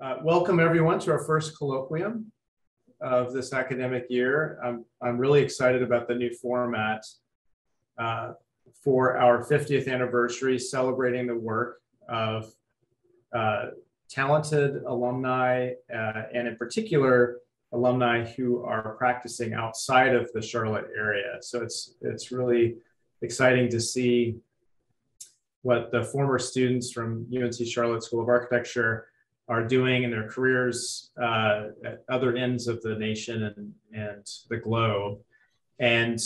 Uh, welcome everyone to our first colloquium of this academic year. I'm, I'm really excited about the new format uh, for our 50th anniversary, celebrating the work of uh, talented alumni, uh, and in particular, alumni who are practicing outside of the Charlotte area. So it's, it's really exciting to see what the former students from UNC Charlotte School of Architecture are doing in their careers uh, at other ends of the nation and, and the globe. And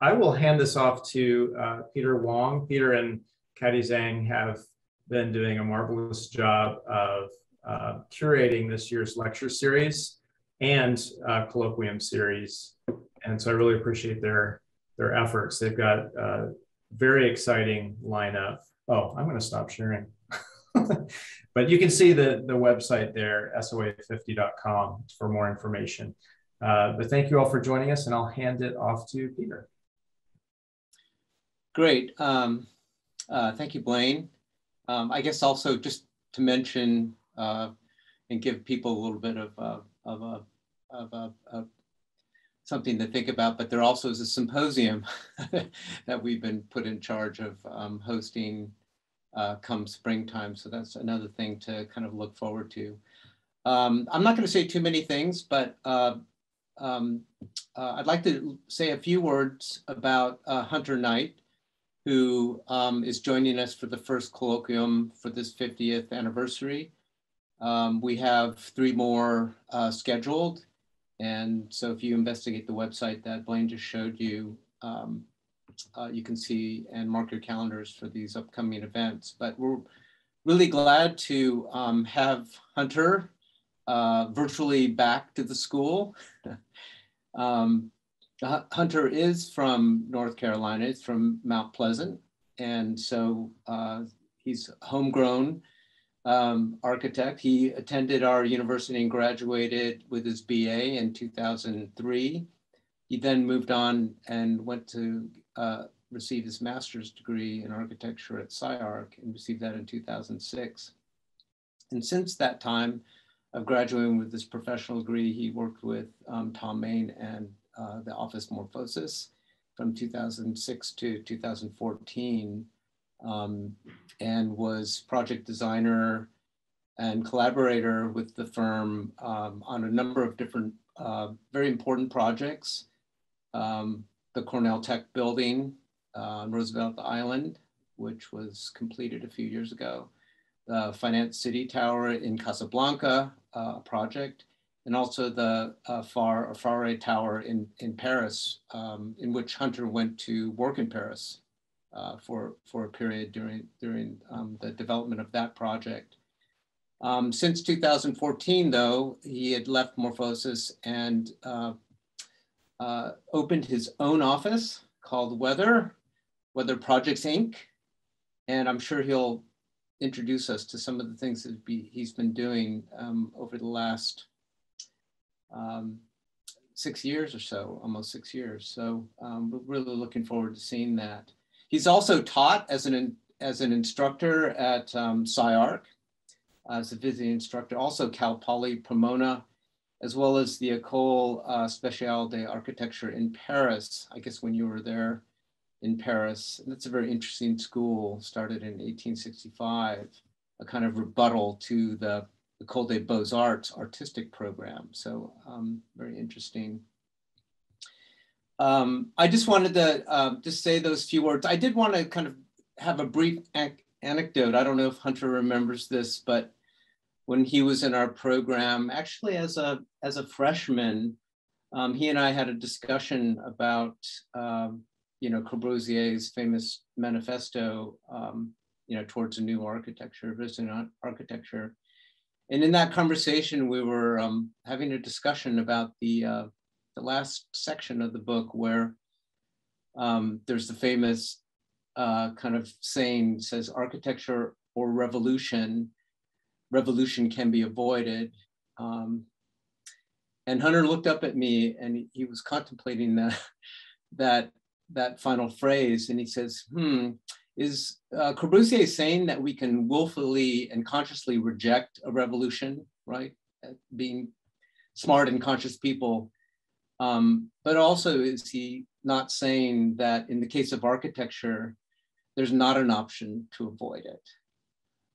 I will hand this off to uh, Peter Wong. Peter and Katie Zhang have been doing a marvelous job of uh, curating this year's lecture series and uh, colloquium series. And so I really appreciate their, their efforts. They've got a very exciting lineup. Oh, I'm going to stop sharing. but you can see the, the website there, soa50.com for more information. Uh, but thank you all for joining us and I'll hand it off to Peter. Great. Um, uh, thank you, Blaine. Um, I guess also just to mention uh, and give people a little bit of, uh, of, a, of, a, of something to think about, but there also is a symposium that we've been put in charge of um, hosting uh, come springtime. So that's another thing to kind of look forward to. Um, I'm not going to say too many things, but uh, um, uh, I'd like to say a few words about uh, Hunter Knight, who um, is joining us for the first colloquium for this 50th anniversary. Um, we have three more uh, scheduled. And so if you investigate the website that Blaine just showed you, um, uh, you can see and mark your calendars for these upcoming events. But we're really glad to um, have Hunter uh, virtually back to the school. um, Hunter is from North Carolina, it's from Mount Pleasant. And so uh, he's homegrown um, architect. He attended our university and graduated with his BA in 2003. He then moved on and went to uh, received his master's degree in architecture at SCI-Arc and received that in 2006. And since that time of graduating with this professional degree, he worked with um, Thom Mayne and uh, the Office Morphosis from 2006 to 2014 um, and was project designer and collaborator with the firm um, on a number of different uh, very important projects. Um, the Cornell Tech building on Roosevelt Island, which was completed a few years ago, the Finance City Tower in Casablanca uh, project, and also the uh, Phare Phare Tower in, in Paris, um, in which Hunter went to work in Paris uh, for, for a period during, during um, the development of that project. Um, since 2014, though, he had left Morphosis and uh, uh, opened his own office called Weather, Weather Projects Inc. And I'm sure he'll introduce us to some of the things that be, he's been doing um, over the last um, six years or so, almost six years. So um, we're really looking forward to seeing that. He's also taught as an, as an instructor at um, SCI-Arc, as a visiting instructor, also Cal Poly Pomona as well as the École uh, Spéciale d'Architecture in Paris, I guess when you were there in Paris. That's a very interesting school, started in 1865, a kind of rebuttal to the École des Beaux-Arts artistic program. So um, very interesting. Um, I just wanted to uh, just say those few words. I did want to kind of have a brief anecdote. I don't know if Hunter remembers this, but when he was in our program, actually as a as a freshman, um, he and I had a discussion about um, you know Corbusier's famous manifesto, um, you know, towards a new architecture, Vers une architecture, and in that conversation, we were um, having a discussion about the uh, the last section of the book where um, there's the famous uh, kind of saying says architecture or revolution revolution can be avoided. Um, and Hunter looked up at me and he, was contemplating that, that, that final phrase and he says, hmm, is uh, Corbusier saying that we can willfully and consciously reject a revolution, right? Being smart and conscious people. Um, but also, is he not saying that in the case of architecture, there's not an option to avoid it?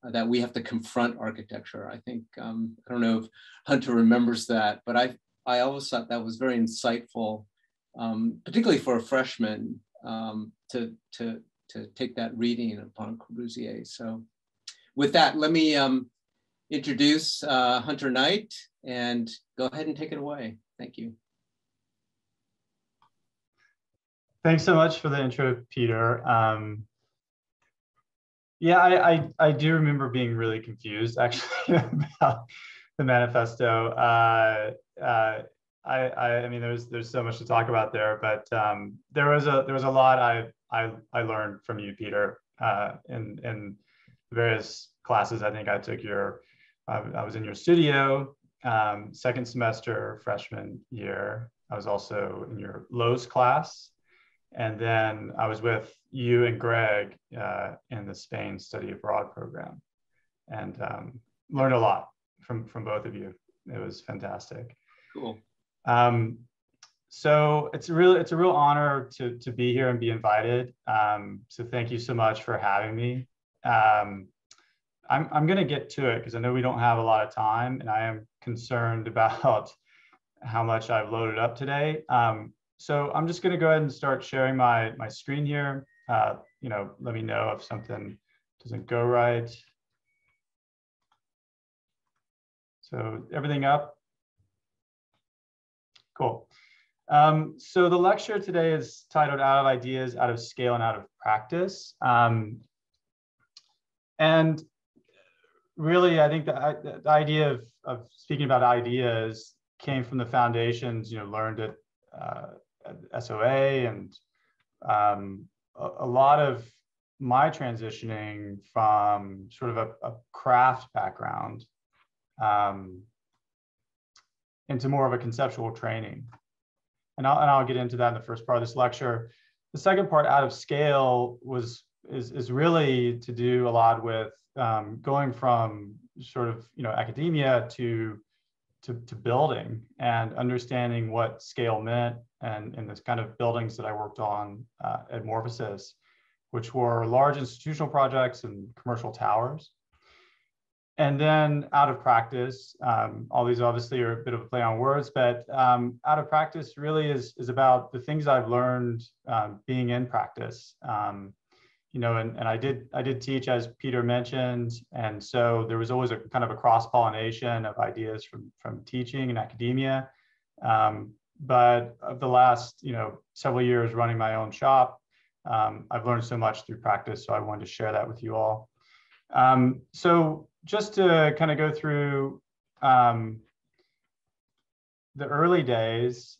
That we have to confront architecture. I think um, I don't know if Hunter remembers that, but I I always thought that was very insightful, um, particularly for a freshman um, to to to take that reading upon Corbusier. So, with that, let me um, introduce uh, Hunter Knight and go ahead and take it away. Thank you. Thanks so much for the intro, Peter. Um, yeah, I, I, I do remember being really confused actually about the manifesto. Uh, uh, I, I, I mean, there's there's so much to talk about there, but um, there was a there was a lot I I, I learned from you, Peter, uh, in in various classes. I think I took your I was in your studio um, second semester freshman year. I was also in your Lowe's class and then I was with you and Greg uh, in the Spain Study Abroad program and um, learned a lot from, from both of you. It was fantastic. Cool. Um, so it's a real it's a real honor to, to be here and be invited. Um, so thank you so much for having me. Um, I'm, I'm going to get to it because I know we don't have a lot of time and I am concerned about how much I've loaded up today. Um, so I'm just going to go ahead and start sharing my, my screen here. Uh, you know, let me know if something doesn't go right. So everything up? Cool. Um, so the lecture today is titled Out of Ideas, Out of Scale, and Out of Practice. Um, and really, I think the, the idea of, of speaking about ideas came from the foundations, you know, learned at uh, SOA and um, a, a, lot of my transitioning from sort of a, a craft background um, into more of a conceptual training. And I'll, and I'll get into that in the first part of this lecture. The second part, out of scale, was is, is really to do a lot with um, going from sort of you know academia to to, to building and understanding what scale meant and in this kind of buildings that I worked on uh, at Morphosis, which were large institutional projects and commercial towers. And then out of practice, um, all these obviously are a bit of a play on words, but um, out of practice really is, is about the things I've learned um, being in practice. Um, you know, and, and I did I did teach as Peter mentioned, and so there was always a kind of a cross pollination of ideas from from teaching and academia. Um, but of the last you know several years running my own shop, um, I've learned so much through practice. So I wanted to share that with you all. Um, so just to kind of go through um, the early days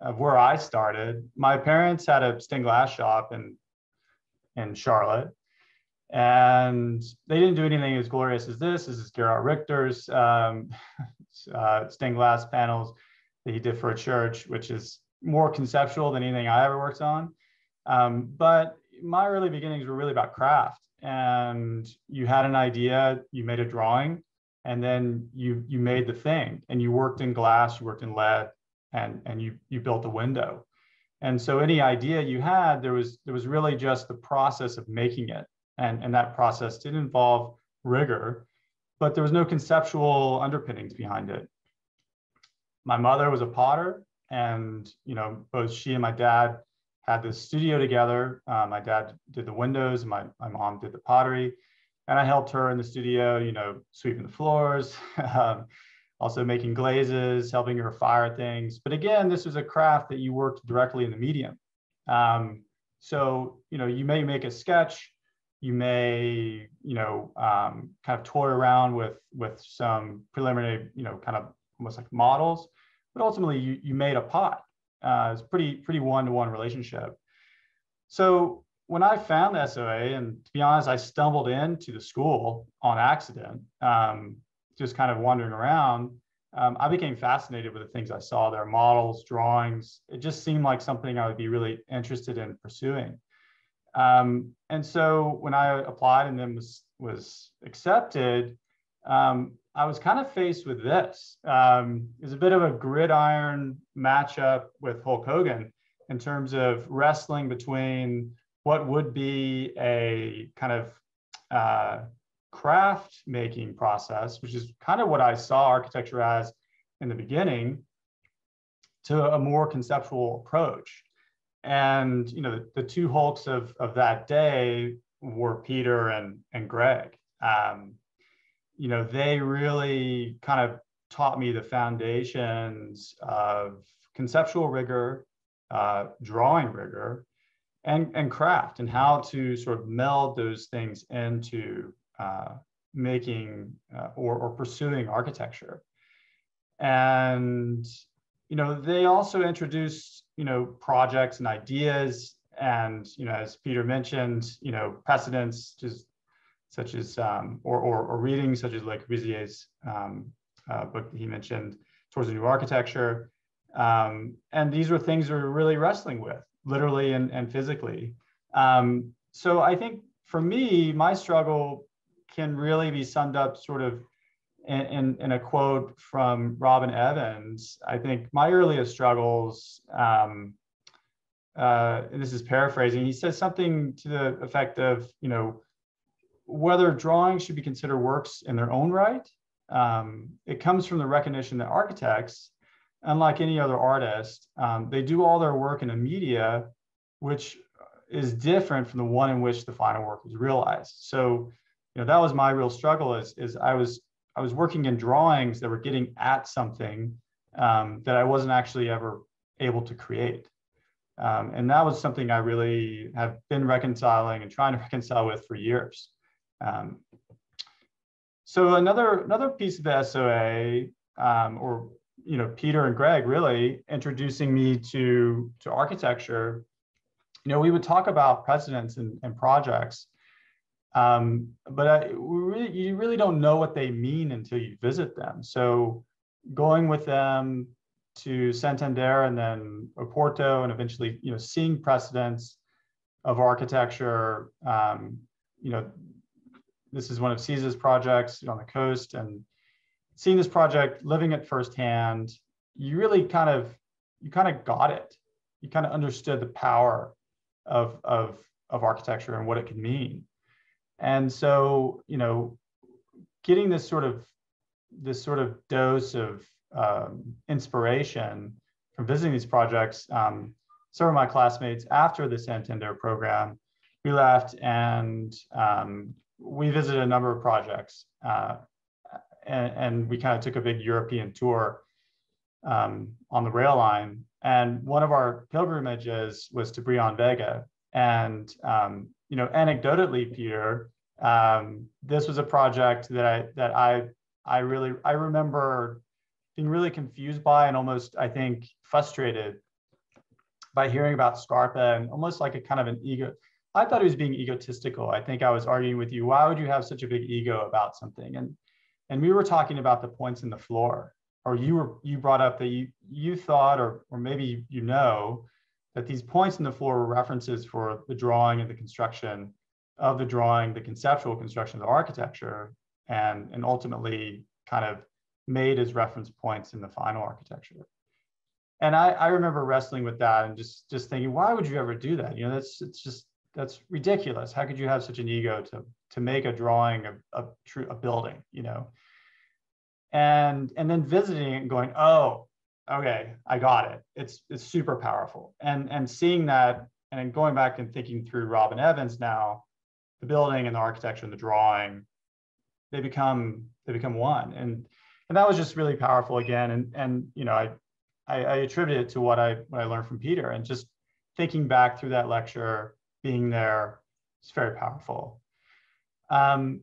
of where I started, my parents had a stained glass shop and in Charlotte. And they didn't do anything as glorious as this. This is Gerhard Richter's um, uh, stained glass panels that he did for a church, which is more conceptual than anything I ever worked on. Um, but my early beginnings were really about craft. And you had an idea, you made a drawing, and then you you made the thing. And you worked in glass, you worked in lead, and and you you built a window. And so any idea you had, there was there was really just the process of making it. And, and that process did involve rigor, but there was no conceptual underpinnings behind it. My mother was a potter, and you know, both she and my dad had this studio together. Uh, my dad did the windows, my, my mom did the pottery, and I helped her in the studio, you know, sweeping the floors, um, also making glazes, helping her fire things. But again, this was a craft that you worked directly in the medium. Um, so, you know, you may make a sketch, you may, you know, um, kind of toy around with with some preliminary, you know, kind of almost like models, but ultimately you, you made a pot. Uh, it's pretty, pretty one-to-one relationship. So when I found SOA, and to be honest, I stumbled into the school on accident. Um, just kind of wandering around, um, I became fascinated with the things I saw there, models, drawings. It just seemed like something I would be really interested in pursuing. Um, and so when I applied and then was was accepted, um, I was kind of faced with this. Um, it was a bit of a gridiron matchup with Hulk Hogan in terms of wrestling between what would be a kind of uh, craft making process, which is kind of what I saw architecture as in the beginning, to a more conceptual approach. And you know, the, the two Hulks of, of that day were Peter and, and Greg. Um, you know, they really kind of taught me the foundations of conceptual rigor, uh, drawing rigor, and, and craft, and how to sort of meld those things into uh, making uh, or, or pursuing architecture. And, you know, they also introduced, you know, projects and ideas and, you know, as Peter mentioned, you know, precedents just such as, um, or, or, or readings such as like Corbusier's um, uh, book that he mentioned, Towards a New Architecture. Um, and these were things we were really wrestling with, literally and, and physically. Um, so I think for me, my struggle can really be summed up sort of in, in, in, a quote from Robin Evans. I think my earliest struggles, um, uh, and this is paraphrasing, he says something to the effect of, you know, whether drawings should be considered works in their own right. Um, it comes from the recognition that architects, unlike any other artist, um, they do all their work in a media which is different from the one in which the final work was realized. So know that was my real struggle is is i was i was working in drawings that were getting at something um, that i wasn't actually ever able to create. Um, and that was something i really have been reconciling and trying to reconcile with for years. Um, so another another piece of the soa um, or you know peter and greg really introducing me to to architecture you know we would talk about precedents and, and projects um, but I, really, you really don't know what they mean until you visit them. So going with them to Santander and then Oporto and eventually, you know, seeing precedents of architecture, um, you know, this is one of Siza's projects on the coast and seeing this project, living it firsthand, you really kind of, you kind of got it. You kind of understood the power of, of, of architecture and what it could mean. And so, you know, getting this sort of this sort of dose of um, inspiration from visiting these projects. Um, some of my classmates after the Santander program, we left and um, we visited a number of projects, uh, and, and, we kind of took a big European tour um, on the rail line. And one of our pilgrimages was to Brion Vega, and um, you know, anecdotally, Peter, um, this was a project that I that I I really I remember being really confused by and almost I think frustrated by hearing about Scarpa and almost like a kind of an ego. I thought he was being egotistical. I think I was arguing with you. Why would you have such a big ego about something? And and we were talking about the points in the floor, or you were you brought up that you you thought, or or maybe you know, that these points in the floor were references for the drawing and the construction of the drawing, the conceptual construction of the architecture, and, and ultimately kind of made as reference points in the final architecture. And I, I remember wrestling with that and just just thinking, why would you ever do that? You know, that's it's just that's ridiculous. How could you have such an ego to to make a drawing of a true a building, you know? And and then visiting and going, oh, okay, I got it. It's it's super powerful. And and seeing that and going back and thinking through Robin Evans now, the building and the architecture and the drawing, they become they become one. And and that was just really powerful again. And and you know, I I, I attribute it to what I what I learned from Peter and just thinking back through that lecture, being there, it's very powerful. Um,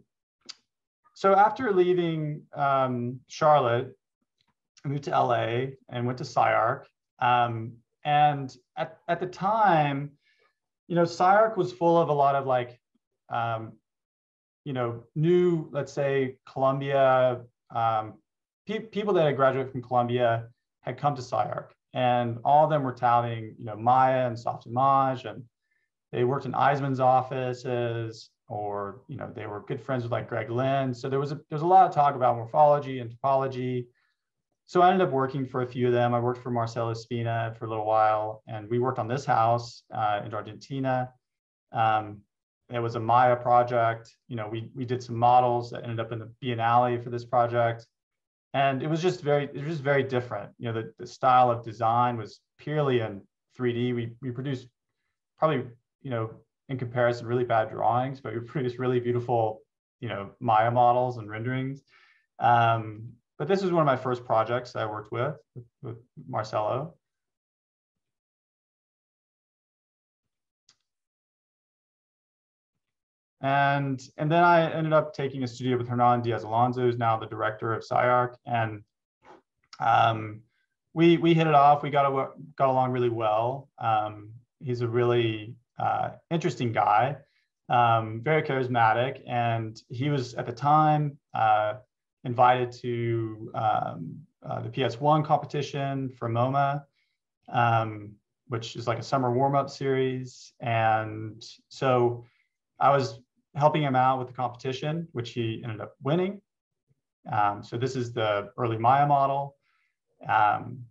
so after leaving um, Charlotte, I moved to LA and went to SCI-Arc. Um, and at, at the time, you know, SCI-Arc was full of a lot of like um, you know, new, let's say, Columbia, um, pe people that had graduated from Columbia had come to SCI-Arc, and all of them were touting, you know, Maya and Softimage and they worked in Eisenman's offices, or you know, they were good friends with like Greg Lynn. So there was a there was a lot of talk about morphology and topology. So I ended up working for a few of them. I worked for Marcelo Spina for a little while, and we worked on this house uh, in Argentina. Um, it was a Maya project. You know, we we did some models that ended up in the Biennale for this project, and it was just very it was just very different. You know, the, the style of design was purely in 3D. We we produced probably you know in comparison really bad drawings, but we produced really beautiful you know Maya models and renderings. Um, but this was one of my first projects I worked with with, with Marcelo. And, and then I ended up taking a studio with Hernan Diaz Alonso, who's now the director of SCI-Arc. And um, we, we hit it off. We got, a, got along really well. Um, he's a really uh, interesting guy, um, very charismatic. And he was at the time uh, invited to um, uh, the PS1 competition for MoMA, um, which is like a summer warm-up series. And so I was helping him out with the competition, which he ended up winning. Um, so this is the early Maya model. Um,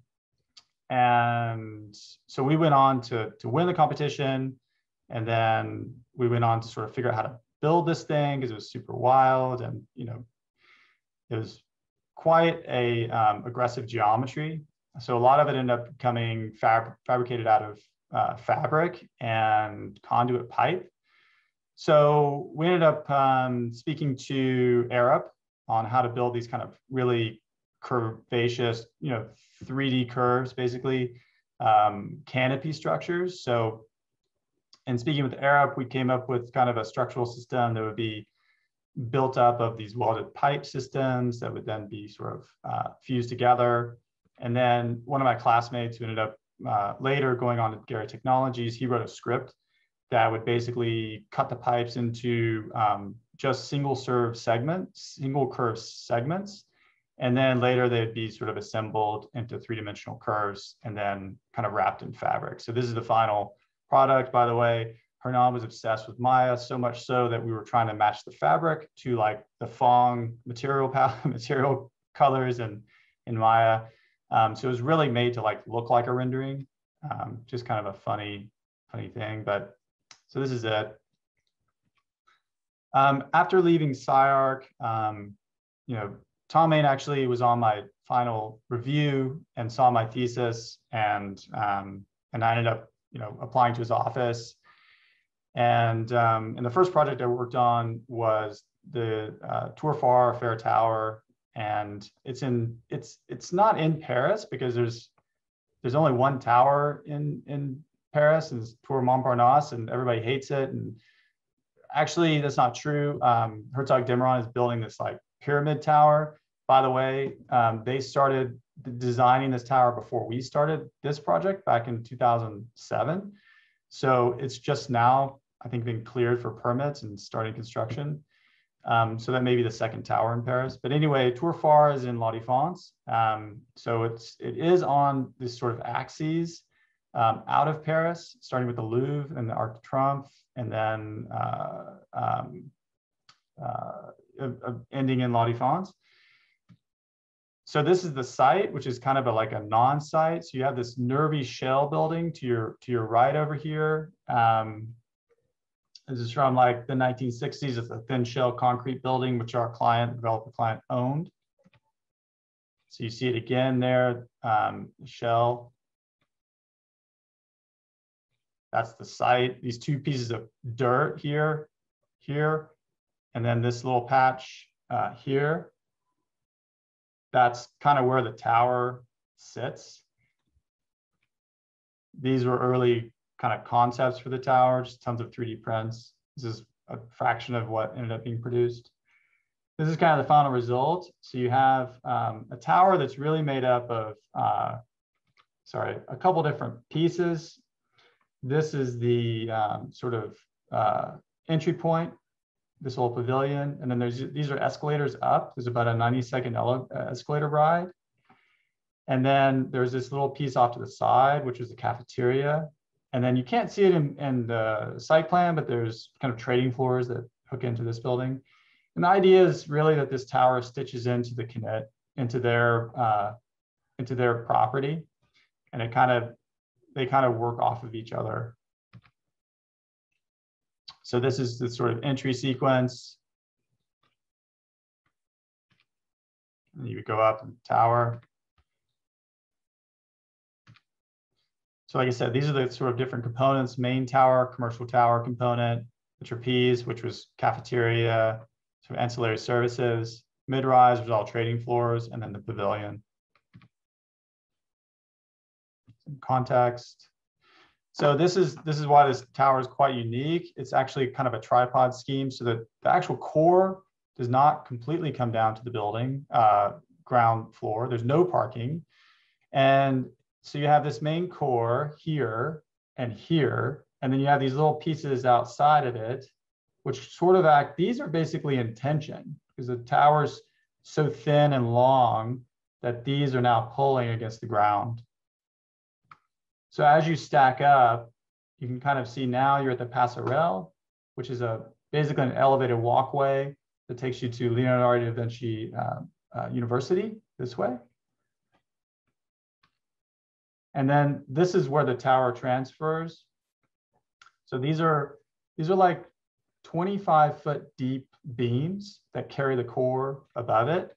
and so we went on to, to win the competition. And then we went on to sort of figure out how to build this thing because it was super wild and, you know, it was quite a um, aggressive geometry. So a lot of it ended up coming fab fabricated out of uh, fabric and conduit pipe. So we ended up um, speaking to Arup on how to build these kind of really curvaceous, you know, 3D curves, basically, um, canopy structures. So, and speaking with Arup, we came up with kind of a structural system that would be built up of these welded pipe systems that would then be sort of uh, fused together. And then one of my classmates who ended up uh, later going on to Gehry Technologies, he wrote a script that would basically cut the pipes into um, just single serve segments, single curve segments. And then later they'd be sort of assembled into three dimensional curves and then kind of wrapped in fabric. So this is the final product, by the way. Hernan was obsessed with Maya so much so that we were trying to match the fabric to like the Phong material material colors and in Maya. Um, so it was really made to like look like a rendering, um, just kind of a funny, funny thing. But so this is it. Um, after leaving SCI-Arc, um, you know, Thom Mayne actually was on my final review and saw my thesis, and um, and I ended up, you know, applying to his office. And um, and the first project I worked on was the uh, Tour Phare Phare Tower, and it's in it's it's not in Paris because there's there's only one tower in in Paris and it's Tour Montparnasse, and everybody hates it. And actually, that's not true. Um, Herzog de Meuron is building this like pyramid tower. By the way, um, they started designing this tower before we started this project back in 2007. So it's just now, I think, been cleared for permits and starting construction. Um, so that may be the second tower in Paris. But anyway, Tour Phare is in La Défense. Um, so it's it is on this sort of axes um, out of Paris, starting with the Louvre and the Arc de Triomphe, and then uh, um, uh, ending in La Défense. So this is the site, which is kind of a, like a non-site. So you have this nervy shell building to your to your right over here. Um, this is from like the 1960s. It's a thin shell concrete building, which our client, developer client owned. So you see it again there, um, shell. That's the site. These two pieces of dirt here, here, and then this little patch uh, here. That's kind of where the tower sits. These were early kind of concepts for the tower, just tons of 3D prints. This is a fraction of what ended up being produced. This is kind of the final result. So you have um, a tower that's really made up of, uh, sorry, a couple different pieces this is the um, sort of uh, entry point, this whole pavilion. And then there's these are escalators up. There's about a 90 second uh, escalator ride. And then there's this little piece off to the side, which is the cafeteria. And then you can't see it in, in the site plan, but there's kind of trading floors that hook into this building. And the idea is really that this tower stitches into the CNIT, into their uh, into their property, and it kind of they kind of work off of each other. So this is the sort of entry sequence. And you would go up the tower. So like I said, these are the sort of different components, main tower, commercial tower component, the trapeze, which was cafeteria, sort of ancillary services, mid-rise was all trading floors, and then the pavilion. Some context. So this is this is why this tower is quite unique. It's actually kind of a tripod scheme, so that the actual core does not completely come down to the building uh, ground floor. There's no parking, and so you have this main core here and here, and then you have these little pieces outside of it, which sort of act. These are basically in tension because the tower's so thin and long that these are now pulling against the ground. So as you stack up, you can kind of see now you're at the Passerelle, which is a basically an elevated walkway that takes you to Leonardo da Vinci uh, uh, University this way. And then this is where the tower transfers. So these are these are like 25 foot deep beams that carry the core above it.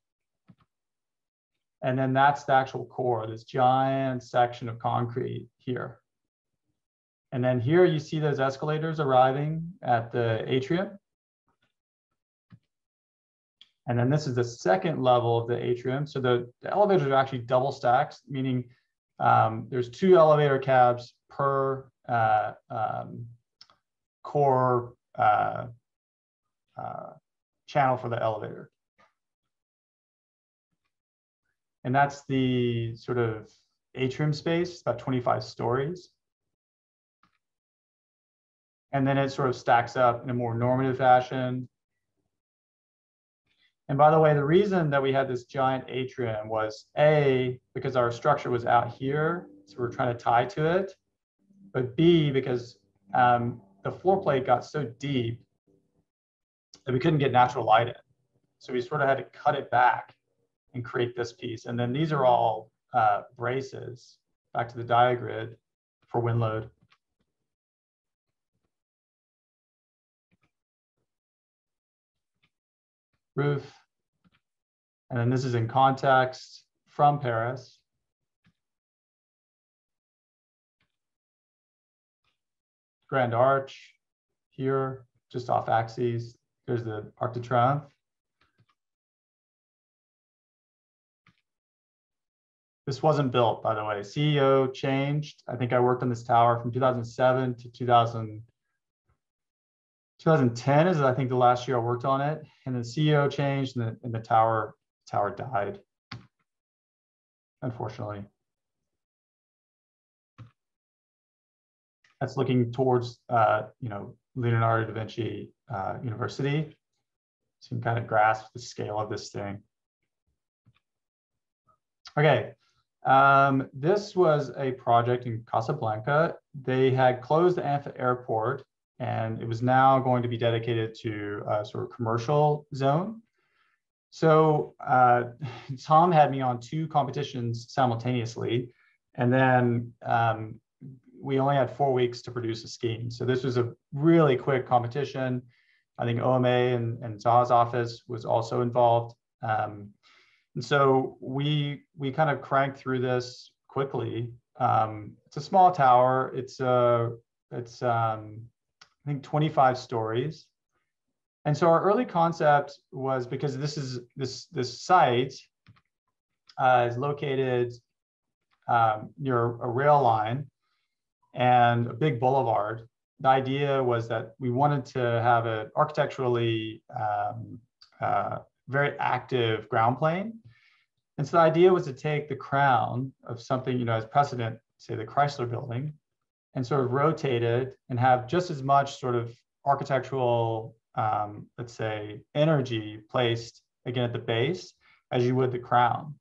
And then that's the actual core, this giant section of concrete here. And then here you see those escalators arriving at the atrium. And then this is the second level of the atrium. So the, the elevators are actually double stacks, meaning um, there's two elevator cabs per uh, um, core uh, uh, channel for the elevator. And that's the sort of atrium space, about 25 stories. And then it sort of stacks up in a more normative fashion. And by the way, the reason that we had this giant atrium was A, because our structure was out here, so we are trying to tie to it. But B, because um, the floor plate got so deep that we couldn't get natural light in. So we sort of had to cut it back and create this piece. And then these are all uh, braces, back to the diagrid for wind load. Roof. And then this is in context from Paris. Grand Arch here, just off axes. There's the Arc de Triomphe. This wasn't built, by the way. CEO changed. I think I worked on this tower from 2007 to 2000, 2010 is I think the last year I worked on it. And the CEO changed and the, and the tower tower died, unfortunately. That's looking towards, uh, you know, Leonardo da Vinci uh, University. So you can kind of grasp the scale of this thing. Okay, um, this was a project in Casablanca. They had closed the ANFA airport and it was now going to be dedicated to a sort of commercial zone. So uh, Thom had me on two competitions simultaneously, and then um, we only had four weeks to produce a scheme. So this was a really quick competition. I think OMA and, and office was also involved. Um, and so we we kind of cranked through this quickly. Um, it's a small tower. It's a uh, it's um, I think 25 stories. And so our early concept was because this is this this site uh, is located um, near a rail line and a big boulevard. The idea was that we wanted to have an architecturally um, uh, very active ground plane. And so the idea was to take the crown of something, you know, as precedent, say the Chrysler building, and sort of rotate it and have just as much sort of architectural, um, let's say, energy placed again at the base as you would the crown.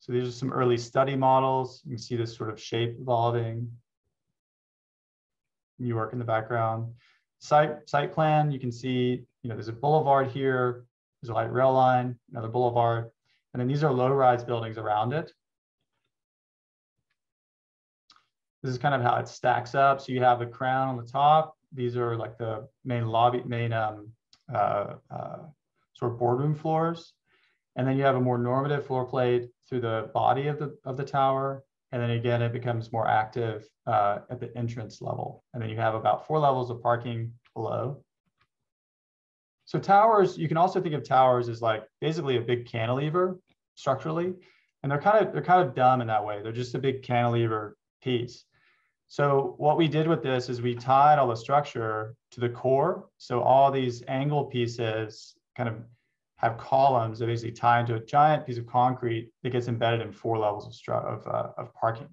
So these are some early study models. You can see this sort of shape evolving. New York in the background. Site, site plan, you can see, you know, there's a boulevard here, there's a light rail line, another boulevard, and then these are low-rise buildings around it. This is kind of how it stacks up. So you have a crown on the top. These are like the main lobby, main um, uh, uh, sort of boardroom floors. And then you have a more normative floor plate through the body of the, of the tower. And then again, it becomes more active uh, at the entrance level. And then you have about four levels of parking below. So towers, you can also think of towers as like basically a big cantilever structurally. And they're kind of they're kind of dumb in that way. They're just a big cantilever piece. So what we did with this is we tied all the structure to the core. So all these angle pieces kind of have columns that basically tie into a giant piece of concrete that gets embedded in four levels of, of, uh, of parking.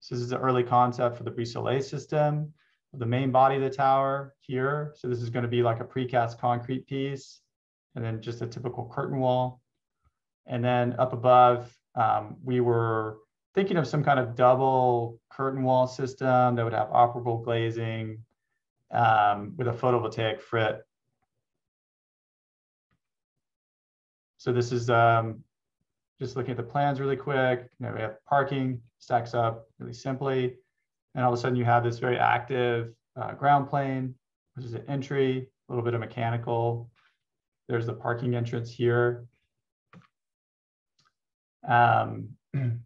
So this is the early concept for the brise system. The main body of the tower here. So this is going to be like a precast concrete piece and then just a typical curtain wall. And then up above, um, we were thinking of some kind of double curtain wall system that would have operable glazing um, with a photovoltaic frit So this is um, just looking at the plans really quick. You know, we have parking stacks up really simply. And all of a sudden you have this very active uh, ground plane, which is an entry, a little bit of mechanical. There's the parking entrance here. Um,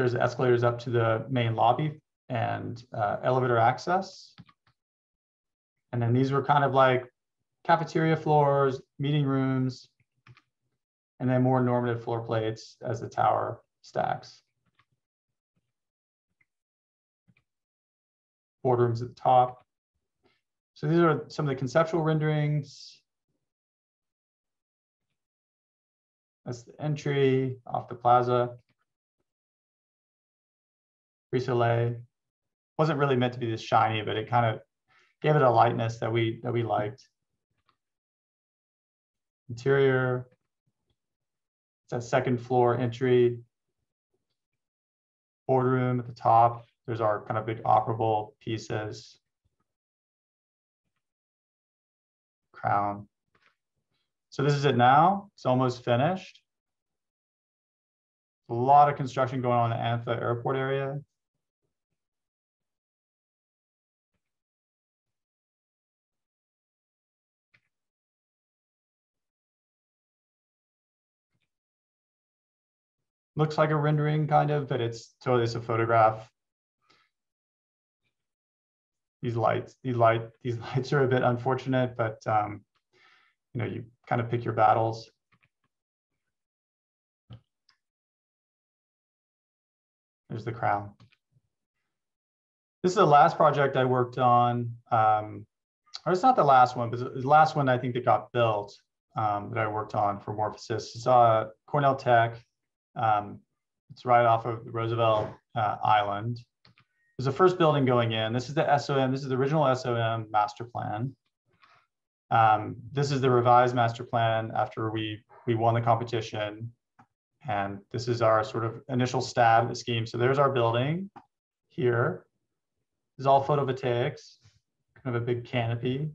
there's escalators up to the main lobby and uh, elevator access. And then these were kind of like cafeteria floors, meeting rooms, and then more normative floor plates as the tower stacks. Boardrooms at the top. So these are some of the conceptual renderings. That's the entry off the plaza. Brise Wasn't really meant to be this shiny, but it kind of gave it a lightness that we that we liked. Interior, it's a second floor entry. Boardroom at the top. There's our kind of big operable pieces. Crown. So this is it now. It's almost finished. A lot of construction going on in the Anfa airport area. Looks like a rendering kind of, but it's totally just a photograph. These lights, these light, these lights are a bit unfortunate, but um, you know, you kind of pick your battles. There's the crown. This is the last project I worked on. Um, or it's not the last one, but the last one I think that got built um, that I worked on for Morphosis. It's uh, Cornell Tech. Um, it's right off of Roosevelt uh, Island. There's the first building going in. This is the SOM. This is the original SOM master plan. Um, this is the revised master plan after we we won the competition. And this is our sort of initial stab at the scheme. So there's our building here. This is all photovoltaics, kind of a big canopy.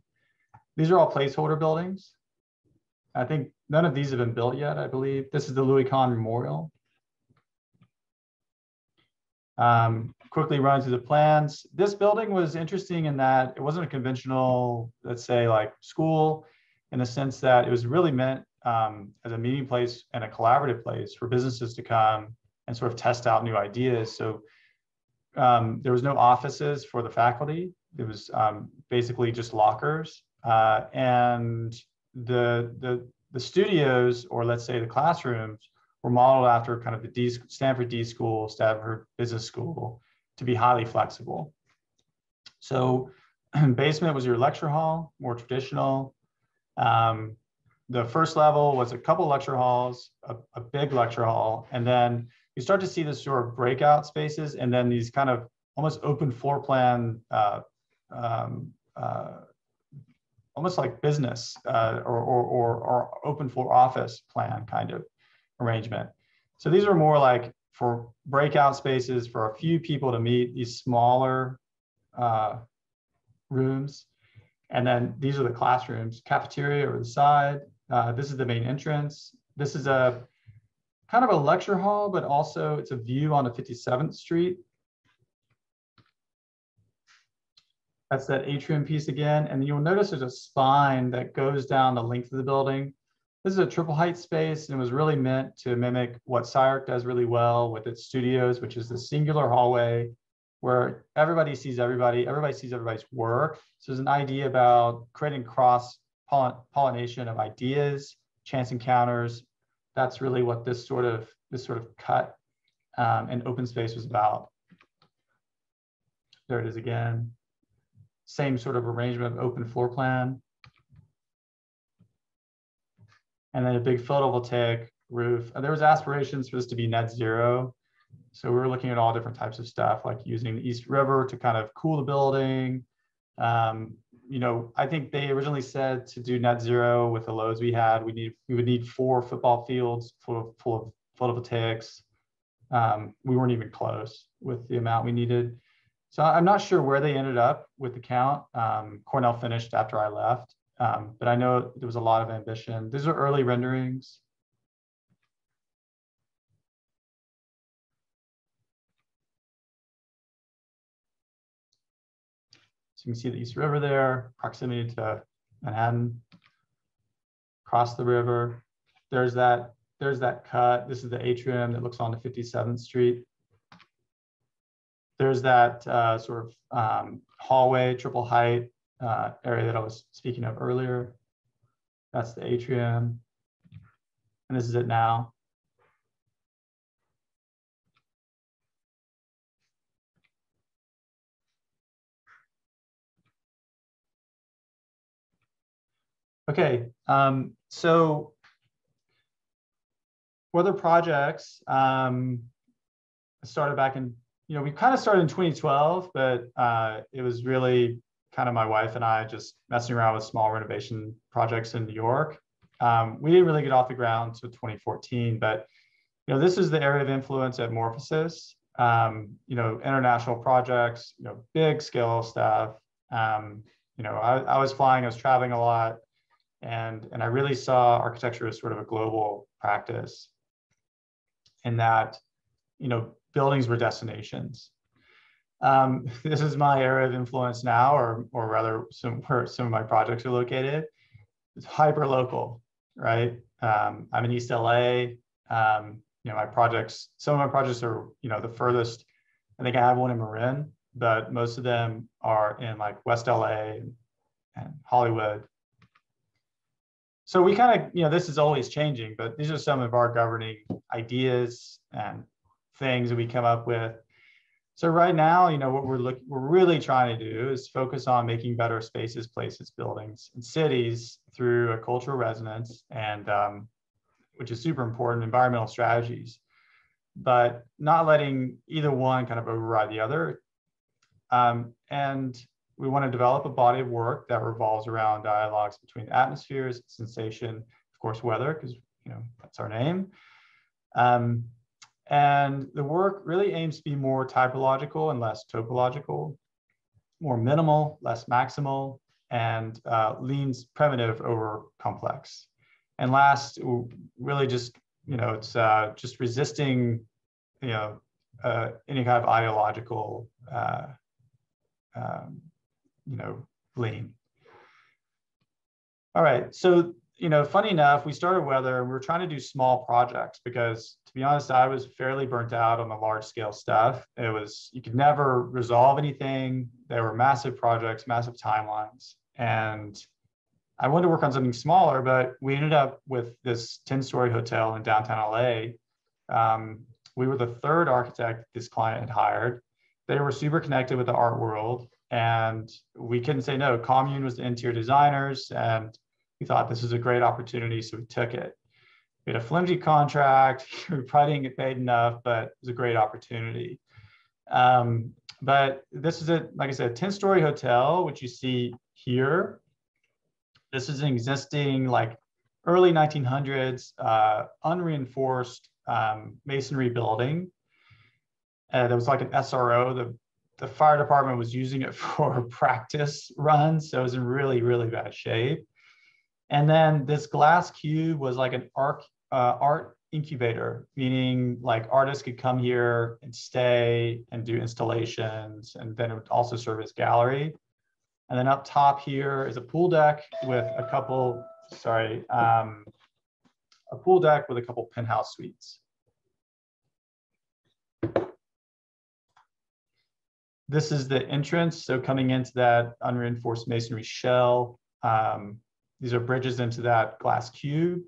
These are all placeholder buildings. I think none of these have been built yet, I believe. This is the Louis Kahn Memorial. Um, quickly run through the plans. This building was interesting in that it wasn't a conventional, let's say, like school, in the sense that it was really meant um, as a meeting place and a collaborative place for businesses to come and sort of test out new ideas. So um, there was no offices for the faculty. It was um, basically just lockers, uh, and the the the studios, or let's say the classrooms, were modeled after kind of the D, Stanford D School, Stanford Business School to be highly flexible. So basement was your lecture hall, more traditional. Um, the first level was a couple lecture halls, a, a, big lecture hall, and then you start to see this sort of breakout spaces and then these kind of almost open floor plan, uh, um, uh, almost like business uh, or, or, or, or, open floor office plan kind of arrangement. So these are more like for breakout spaces for a few people to meet these smaller uh, rooms. And then these are the classrooms, cafeteria over the side. Uh, this is the main entrance. This is a kind of a lecture hall, but also it's a view onto 57th Street. That's that atrium piece again. And you'll notice there's a spine that goes down the length of the building. This is a triple height space and it was really meant to mimic what SCI-Arc does really well with its studios, which is the singular hallway where everybody sees everybody, everybody sees everybody's work. So there's an idea about creating cross pollination of ideas, chance encounters. That's really what this sort of this sort of cut um, and open space was about. There it is again. Same sort of arrangement of open floor plan. and then a big photovoltaic roof. There was aspirations for this to be net zero. So we were looking at all different types of stuff, like using the East River to kind of cool the building. Um, you know, I think they originally said to do net zero with the loads we had, we need we would need four football fields full of, full of photovoltaics. Um, we weren't even close with the amount we needed. So I'm not sure where they ended up with the count. Um, Cornell finished after I left. Um, but I know there was a lot of ambition. These are early renderings. So you can see the East River there, proximity to Manhattan, across the river. There's that, there's that cut. This is the atrium that looks onto 57th Street. There's that uh, sort of um, hallway, triple height uh, area that I was speaking of earlier. That's the atrium. And this is it now. Okay, um, so other projects um, started back in, you know, we kind of started in 2012, but uh, it was really kind of my wife and I just messing around with small renovation projects in New York. Um, we didn't really get off the ground until 2014, but you know this is the area of influence at Morphosis. Um, you know, international projects, you know, big scale stuff. Um, you know, I, I was flying, I was traveling a lot, and and I really saw architecture as sort of a global practice. In that, you know, buildings were destinations um, this is my area of influence now, or, or rather some, where some of my projects are located. It's hyper local, right? Um, I'm in East LA. Um, you know, my projects, some of my projects are, you know, the furthest, I think I have one in Marin, but most of them are in like West LA and Hollywood. So we kind of, you know, this is always changing, but these are some of our governing ideas and things that we come up with so right now, you know, what we're looking, we're really trying to do is focus on making better spaces, places, buildings, and cities through a cultural resonance and um, which is super important, environmental strategies, but not letting either one kind of override the other. Um, and we want to develop a body of work that revolves around dialogues between atmospheres, sensation, of course, weather, because you know that's our name. Um, and the work really aims to be more typological and less topological, more minimal, less maximal, and uh, leans primitive over complex. And last, really just, you know, it's uh, just resisting, you know, uh, any kind of ideological, uh, um, you know, lean. All right, so you know, funny enough, we started weather and we were trying to do small projects because to be honest, I was fairly burnt out on the large scale stuff. It was, you could never resolve anything. There were massive projects, massive timelines. And I wanted to work on something smaller, but we ended up with this 10 story hotel in downtown LA. Um, we were the third architect this client had hired. They were super connected with the art world and we couldn't say no. Commune was the interior designers and we thought this was a great opportunity, so we took it. We had a flimsy contract. we probably didn't get paid enough, but it was a great opportunity. Um, but this is a, like I said, 10 story hotel, which you see here. This is an existing like early 1900s, uh, unreinforced um, masonry building. And it was like an SRO. The, the fire department was using it for practice runs. So it was in really, really bad shape. And then this glass cube was like an art, uh, art incubator, meaning like artists could come here and stay and do installations. And then it would also serve as gallery. And then up top here is a pool deck with a couple, sorry, um, a pool deck with a couple penthouse suites. This is the entrance. So coming into that unreinforced masonry shell, um, these are bridges into that glass cube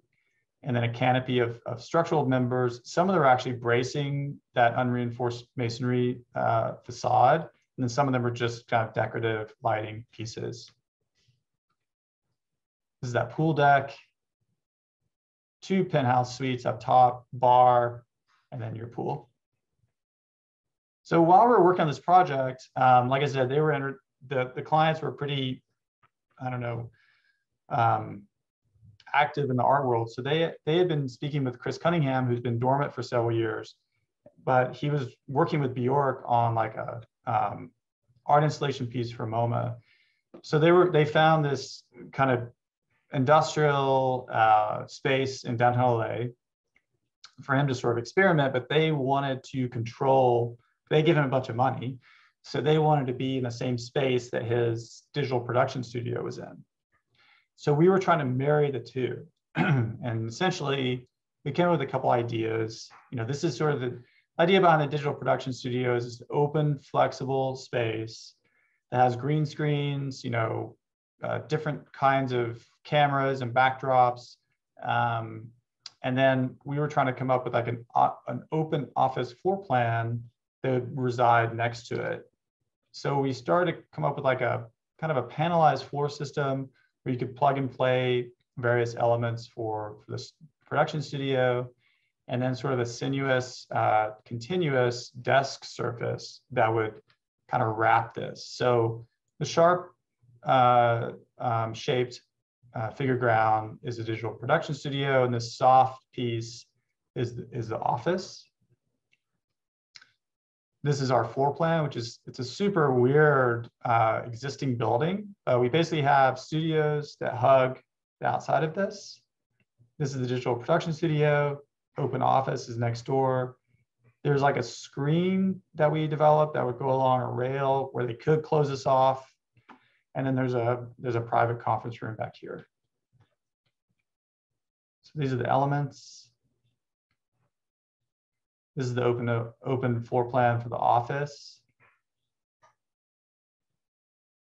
and then a canopy of, of structural members. Some of them are actually bracing that unreinforced masonry uh, facade. And then some of them are just kind of decorative lighting pieces. This is that pool deck, two penthouse suites up top, bar, and then your pool. So while we were working on this project, um, like I said, they were the, the clients were pretty, I don't know, um, active in the art world. So they, they had been speaking with Chris Cunningham, who's been dormant for several years, but he was working with Bjork on like a um, art installation piece for MoMA. So they were, they found this kind of industrial uh, space in downtown LA for him to sort of experiment, but they wanted to control they give him a bunch of money. So they wanted to be in the same space that his digital production studio was in. So we were trying to marry the two. and essentially, we came up with a couple ideas. You know, this is sort of the idea behind the digital production studio is this open, flexible space that has green screens, you know, uh, different kinds of cameras and backdrops. Um, and then we were trying to come up with like an, uh, an open office floor plan that would reside next to it. So we started to come up with like a kind of a panelized floor system where you could plug and play various elements for, for this production studio, and then sort of a sinuous, uh, continuous desk surface that would kind of wrap this. So the sharp uh, um, shaped uh, figure ground is a digital production studio, and this soft piece is, is the office. This is our floor plan, which is, it's a super weird uh, existing building. Uh, we basically have studios that hug the outside of this. This is the digital production studio. Open office is next door. There's like a screen that we developed that would go along a rail where they could close us off. And then there's a, there's a private conference room back here. So these are the elements. This is the open, open floor plan for the office.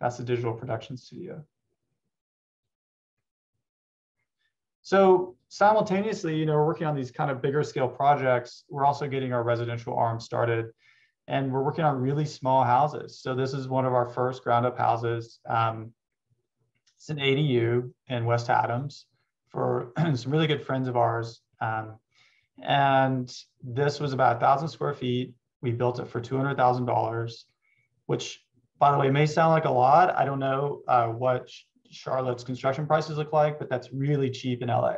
That's the digital production studio. So simultaneously, you know, we're working on these kind of bigger scale projects. We're also getting our residential arm started and we're working on really small houses. So this is one of our first ground up houses. Um, it's an ADU in West Adams for some really good friends of ours. Um, and this was about a thousand square feet. We built it for $200,000, which by the way, may sound like a lot. I don't know uh, what Charlotte's construction prices look like, but that's really cheap in LA.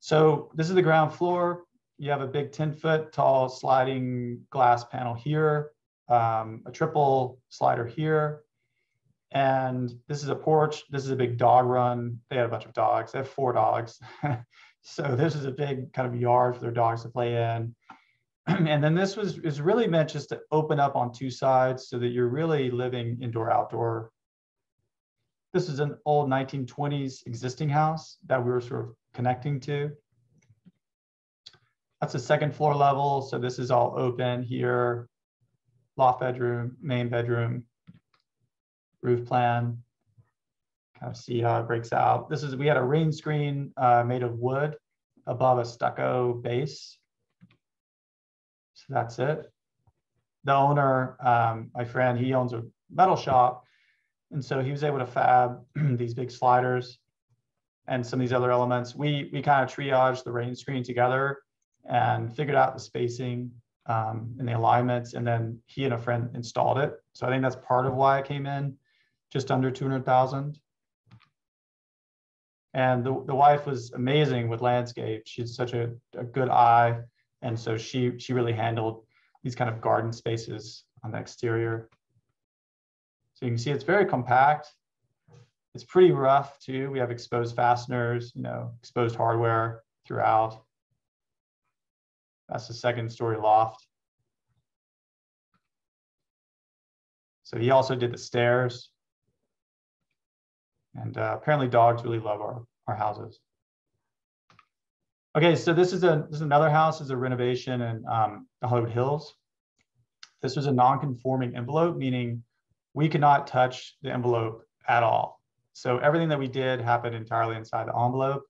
So this is the ground floor. You have a big 10 foot tall sliding glass panel here, um, a triple slider here, and this is a porch. This is a big dog run. They had a bunch of dogs. They have four dogs. so this is a big kind of yard for their dogs to play in. and then this was is really meant just to open up on two sides so that you're really living indoor outdoor. This is an old 1920s existing house that we were sort of connecting to. That's the second floor level. So this is all open here. Loft bedroom, main bedroom, roof plan, kind of see how it breaks out. This is, we had a rain screen uh, made of wood above a stucco base. So that's it. The owner, um, my friend, he owns a metal shop. And so he was able to fab these big sliders and some of these other elements. We, we kind of triaged the rain screen together and figured out the spacing um, and the alignments. And then he and a friend installed it. So I think that's part of why I came in just under 200,000. And the, the wife was amazing with landscape. She had such a, a good eye. And so she, she really handled these kind of garden spaces on the exterior. So you can see it's very compact. It's pretty rough too. We have exposed fasteners, you know, exposed hardware throughout. That's the second story loft. So he also did the stairs. And uh, apparently dogs really love our, our houses. Okay, so this is a this is another house, is a renovation in um, the Hollywood Hills. This was a non-conforming envelope, meaning we could not touch the envelope at all. So everything that we did happened entirely inside the envelope.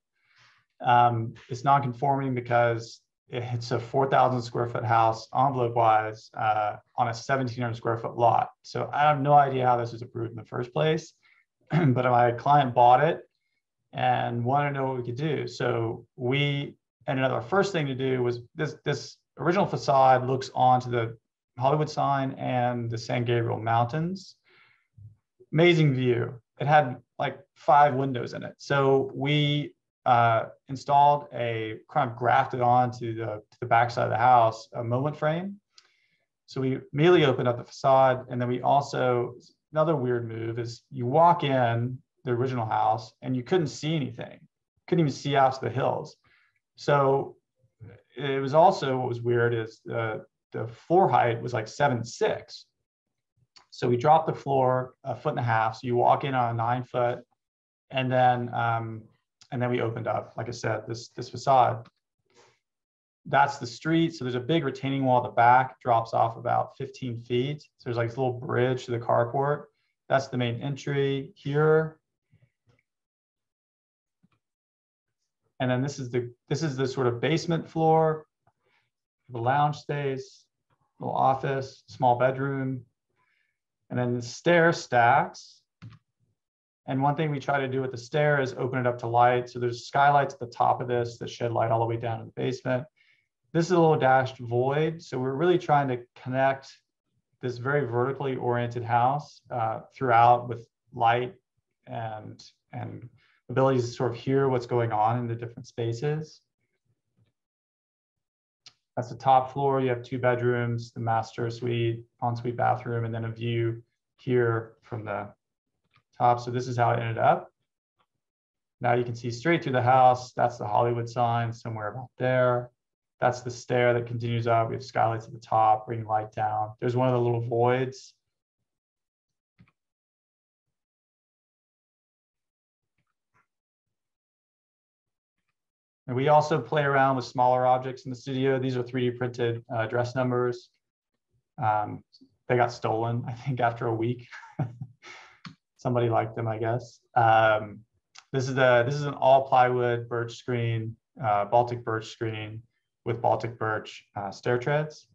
Um, it's non-conforming because it's a 4,000 square foot house envelope wise uh, on a 1,700 square foot lot. So I have no idea how this was approved in the first place, but my client bought it and wanted to know what we could do. So we ended up our first thing to do was this this original facade looks onto the Hollywood sign and the San Gabriel Mountains. Amazing view. It had like five windows in it. So we uh, installed a kind of grafted onto the, to the backside of the house a moment frame. So we immediately opened up the facade. And then we also, another weird move is you walk in the original house and you couldn't see anything, couldn't even see out to the hills. So it was also what was weird is the, the floor height was like seven six. So we dropped the floor a foot and a half. So you walk in on a nine foot, and then um, and then we opened up, like I said, this this facade. That's the street. So there's a big retaining wall at the back, drops off about 15 feet. So there's like this little bridge to the carport. That's the main entry here. And then this is the this is the sort of basement floor, the lounge space, little office, small bedroom, and then the stair stacks. And one thing we try to do with the stair is open it up to light. So there's skylights at the top of this that shed light all the way down to the basement. This is a little dashed void. So we're really trying to connect this very vertically oriented house uh, throughout with light and, and ability to sort of hear what's going on in the different spaces. That's the top floor. You have two bedrooms, the master suite, ensuite bathroom, and then a view here from the top. So this is how it ended up. Now you can see straight through the house. That's the Hollywood sign somewhere about there. That's the stair that continues up. We have skylights at the top, bringing light down. There's one of the little voids And we also play around with smaller objects in the studio. These are 3D printed uh, dress numbers. Um, they got stolen, I think, after a week. Somebody liked them, I guess. Um, this is the this is an all plywood birch screen, uh, Baltic birch screen with Baltic birch uh, stair treads.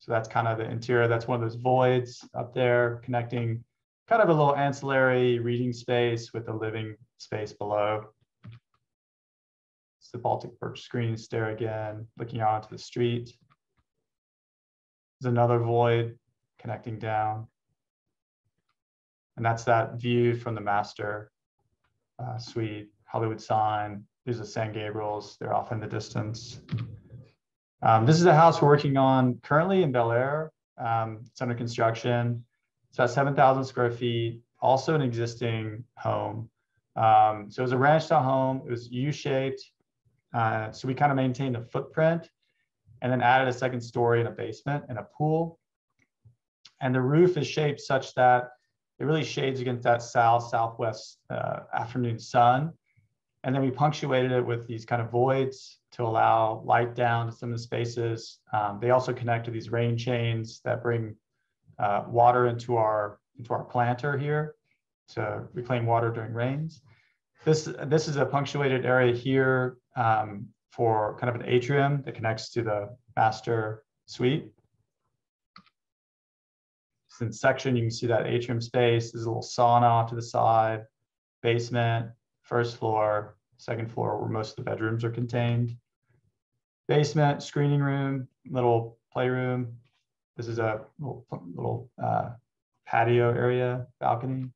So that's kind of the interior. That's one of those voids up there connecting kind of a little ancillary reading space with the living space below. It's the Baltic birch screen stair again, looking out onto the street. There's another void connecting down. And that's that view from the master uh, suite, Hollywood sign. There's a San Gabriel's, they're off in the distance. Um, this is a house we're working on currently in Bel Air. Um, it's under construction. It's about 7,000 square feet, also an existing home. Um, so it was a ranch style home. It was U-shaped. Uh, so we kind of maintained the footprint and then added a second story and a basement and a pool. And the roof is shaped such that it really shades against that south southwest uh, afternoon sun. And then we punctuated it with these kind of voids to allow light down to some of the spaces. Um, they also connect to these rain chains that bring uh, water into our into our planter here to reclaim water during rains. This this is a punctuated area here um, for kind of an atrium that connects to the master suite. So in section, you can see that atrium space. There's a little sauna off to the side, basement, first floor, second floor where most of the bedrooms are contained. Basement, screening room, little playroom, this is a little, little uh, patio area, balcony.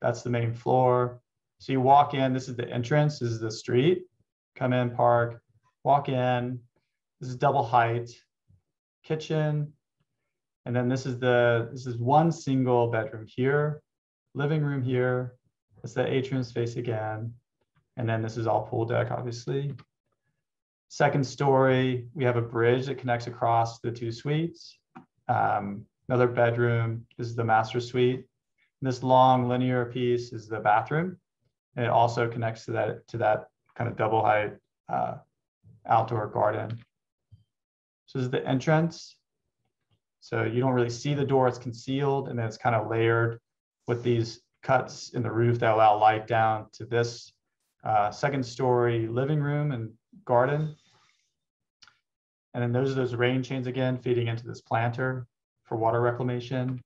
That's the main floor. So you walk in, this is the entrance, this is the street. Come in, park, walk in. This is double height, kitchen. And then this is the, this is one single bedroom here, living room here. It's the atrium space again. And then this is all pool deck, obviously. Second story, we have a bridge that connects across the two suites. Um, another bedroom this is the master suite. And this long linear piece is the bathroom. And it also connects to that to that kind of double height uh, outdoor garden. So this is the entrance. So you don't really see the door, it's concealed, and then it's kind of layered with these cuts in the roof that allow light down to this uh, second story living room and garden. And then those are those rain chains again, feeding into this planter for water reclamation.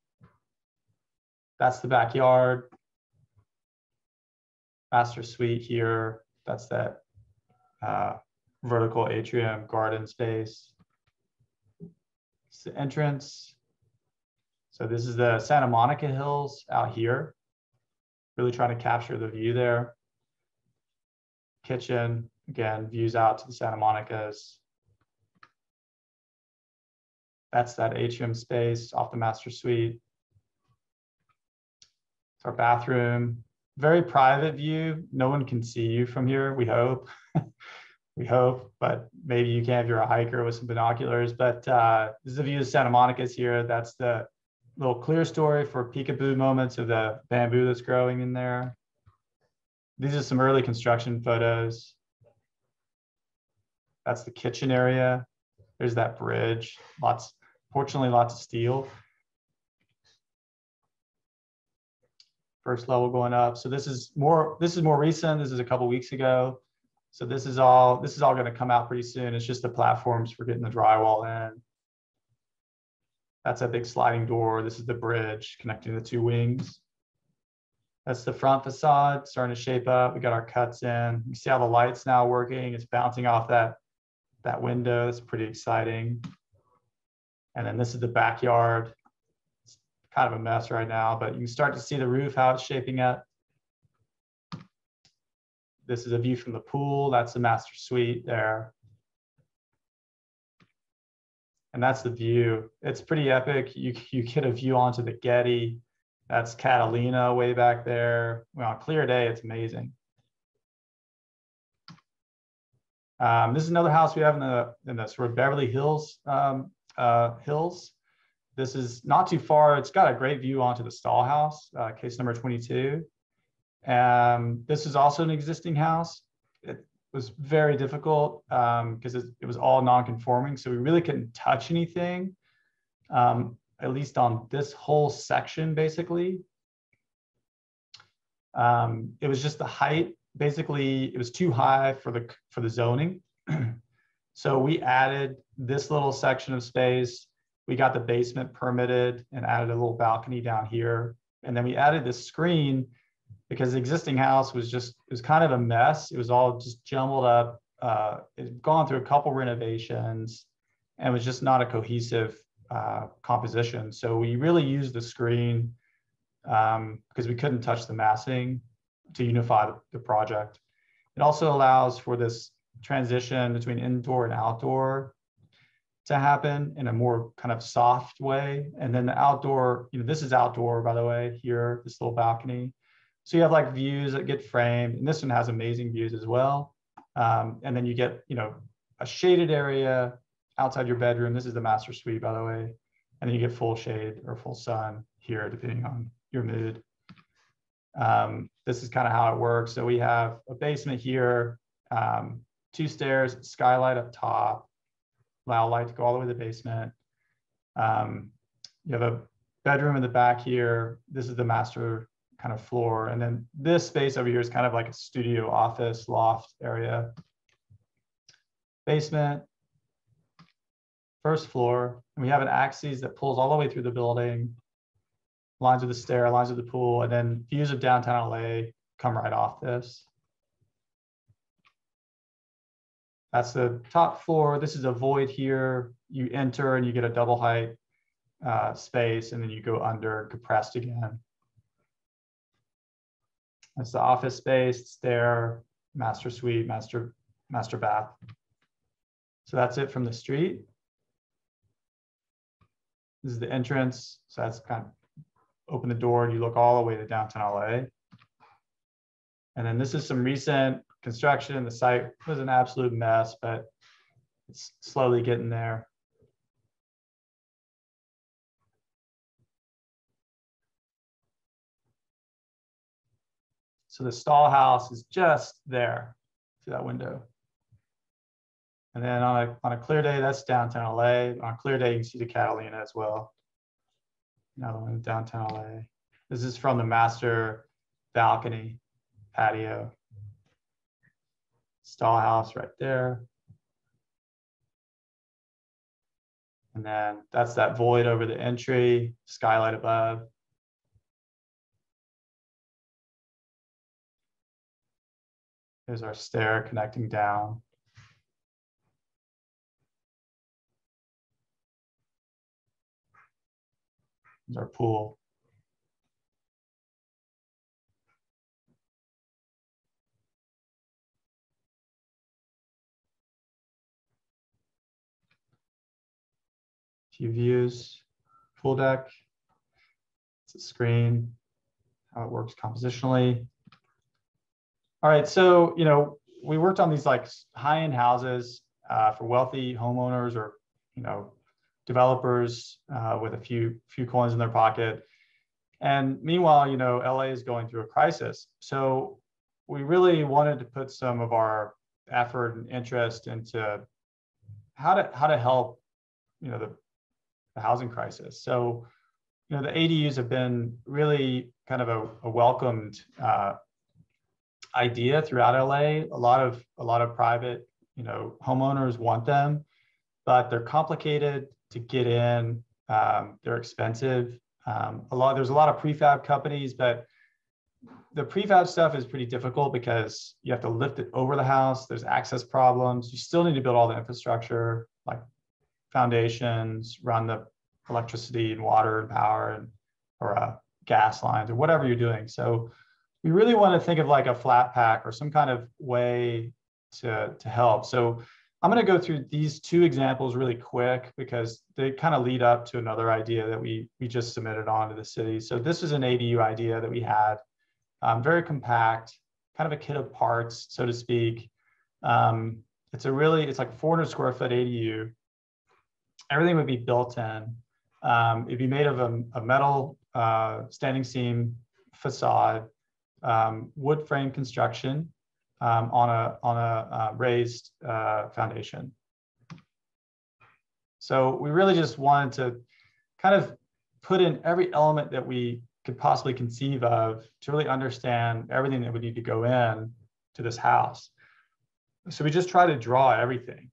That's the backyard. Master suite here. That's that uh, vertical atrium garden space. It's the entrance. So this is the Santa Monica Hills out here. Really trying to capture the view there. Kitchen, again, views out to the Santa Monica's. That's that atrium space off the master suite. It's our bathroom. Very private view. No one can see you from here, we hope. we hope, but maybe you can if you're a hiker with some binoculars. But uh, this is the view of Santa Monica's here. That's the little clerestory for peekaboo moments of the bamboo that's growing in there. These are some early construction photos. That's the kitchen area. There's that bridge. Lots, fortunately, lots of steel. First level going up. So this is more, this is more recent. This is a couple weeks ago. So this is all, this is all going to come out pretty soon. It's just the platforms for getting the drywall in. That's a big sliding door. This is the bridge connecting the two wings. That's the front facade starting to shape up. We got our cuts in. You see how the light's now working. It's bouncing off that, that window. That's pretty exciting. And then this is the backyard. It's kind of a mess right now, but you can start to see the roof, how it's shaping up. This is a view from the pool. That's the master suite there. And that's the view. It's pretty epic. You, you get a view onto the Getty. That's Catalina way back there. Well, on a clear day, it's amazing. Um, this is another house we have in the, in the sort of Beverly Hills um, uh, hills. This is not too far. It's got a great view onto the Stahl house, uh, case number 22. Um, this is also an existing house. It was very difficult because um, it, it, was all non-conforming, so we really couldn't touch anything, um, at least on this whole section, basically. Um, it was just the height. Basically, it was too high for the for the zoning. so we added this little section of space. We got the basement permitted and added a little balcony down here. And then we added this screen because the existing house was just it was kind of a mess. It was all just jumbled up. Uh, it had gone through a couple renovations, and was just not a cohesive uh, composition. So we really used the screen um, because we couldn't touch the massing to unify the, the project. It also allows for this transition between indoor and outdoor to happen in a more kind of soft way. And then the outdoor, you know, this is outdoor, by the way, here, this little balcony. So you have like views that get framed, and this one has amazing views as well. Um, and then you get, you know, a shaded area outside your bedroom. This is the master suite, by the way. And then you get full shade or full sun here, depending on your mood. Um, this is kind of how it works. So we have a basement here, um, two stairs, skylight up top, allow light to go all the way to the basement. Um, you have a bedroom in the back here. This is the master kind of floor. And then this space over here is kind of like a studio office loft area. Basement, first floor. And we have an axis that pulls all the way through the building, lines of the stair, lines of the pool, and then views of downtown LA come right off this. That's the top floor. This is a void here. You enter and you get a double height uh, space, and then you go under compressed again. That's the office space, stair, master suite, master, master bath. So that's it from the street. This is the entrance. So that's kind of open the door and you look all the way to downtown LA. And then this is some recent construction. The site was an absolute mess, but it's slowly getting there. So the Stahl house is just there through that window. And then on a, on a clear day, that's downtown LA. On a clear day, you can see the Catalina as well. Another one downtown LA. This is from the master balcony patio. Stahl house right there. And then that's that void over the entry, skylight above. There's our stair connecting down. There's our pool. Few views, pool deck. It's a screen, how it works compositionally. All right, so you know we worked on these like high-end houses uh, for wealthy homeowners or you know developers uh, with a few few coins in their pocket. And meanwhile, you know, LA is going through a crisis. So we really wanted to put some of our effort and interest into how to how to help, you know, the, the housing crisis. So, you know, the ADUs have been really kind of a, a welcomed uh, idea throughout LA. A lot of a lot of private, you know, homeowners want them, but they're complicated to get in. Um, they're expensive. Um, a lot there's a lot of prefab companies, but the prefab stuff is pretty difficult because you have to lift it over the house. There's access problems. You still need to build all the infrastructure like foundations, run the electricity and water and power and or uh, gas lines or whatever you're doing. So we really want to think of like a flat pack or some kind of way to, to help. So I'm going to go through these two examples really quick because they kind of lead up to another idea that we, we just submitted on to the city. So this is an ADU idea that we had, um, very compact, kind of a kit of parts, so to speak. Um, it's a really, it's like 400 square foot ADU. Everything would be built in. Um, it'd be made of a, a metal uh, standing seam facade, um, wood frame construction, um, on a, on a uh, raised uh, foundation. So we really just wanted to kind of put in every element that we could possibly conceive of to really understand everything that would need to go in to this house. So we just try to draw everything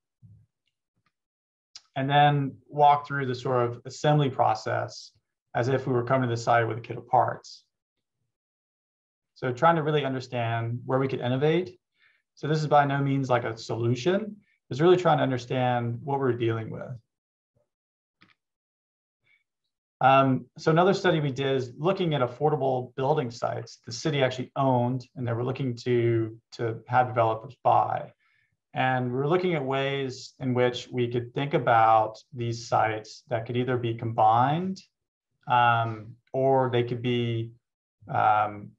and then walk through the sort of assembly process as if we were coming to the site with a kit of parts. So trying to really understand where we could innovate. So this is by no means like a solution. It's really trying to understand what we're dealing with. Um, so another study we did is looking at affordable building sites the city actually owned and they were looking to, to have developers buy. And we are looking at ways in which we could think about these sites that could either be combined um, or they could be um,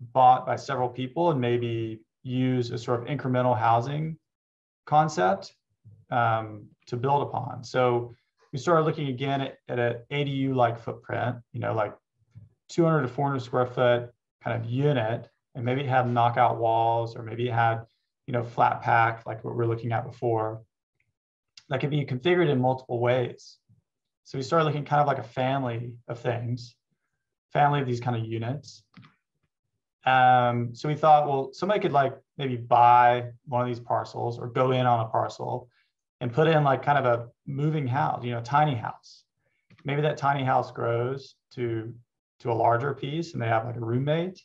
bought by several people and maybe use a sort of incremental housing concept um, to build upon. So we started looking again at, at an ADU like footprint, you know, like 200 to 400 square foot kind of unit, and maybe it had knockout walls or maybe it had, you know, flat pack like what we are looking at before. That could be configured in multiple ways. So we started looking kind of like a family of things, family of these kind of units. Um, so we thought, well, somebody could like maybe buy one of these parcels or go in on a parcel and put in like kind of a moving house, you know, tiny house. Maybe that tiny house grows to to a larger piece and they have like a roommate.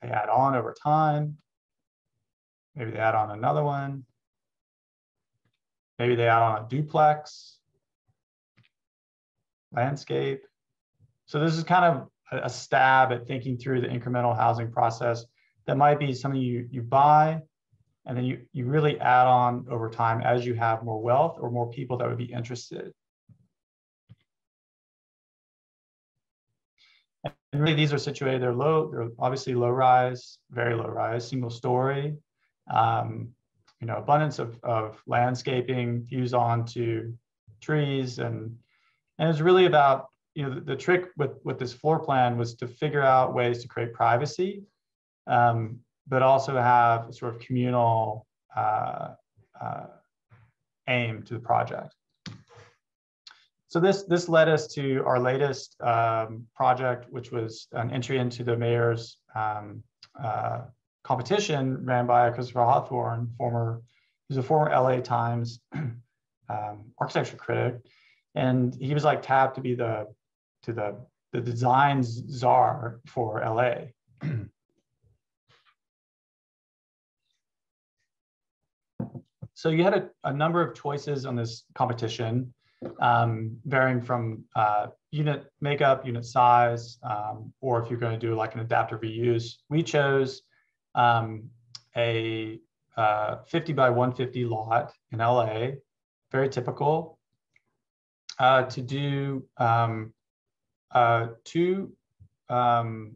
They add on over time. Maybe they add on another one. Maybe they add on a duplex, landscape. So this is kind of a stab at thinking through the incremental housing process that might be something you, you buy and then you, you really add on over time as you have more wealth or more people that would be interested. And really these are situated, they're low, they're obviously low rise, very low rise, single story, um, you know, abundance of, of landscaping, views onto trees. And, and it's really about, you know, the, the, trick with, with this floor plan was to figure out ways to create privacy, um, but also have sort of communal uh, uh, aim to the project. So this, this led us to our latest um, project, which was an entry into the mayor's um, uh, competition ran by Christopher Hawthorne, former, he's a former LA Times um, architecture critic. And he was like tapped to be the, to the, the design czar for LA. so you had a, a number of choices on this competition um, varying from uh, unit makeup, unit size, um, or if you're going to do like an adaptive reuse. We chose um, a uh, 50 by 150 lot in LA, very typical, uh, to do um, uh, two, um,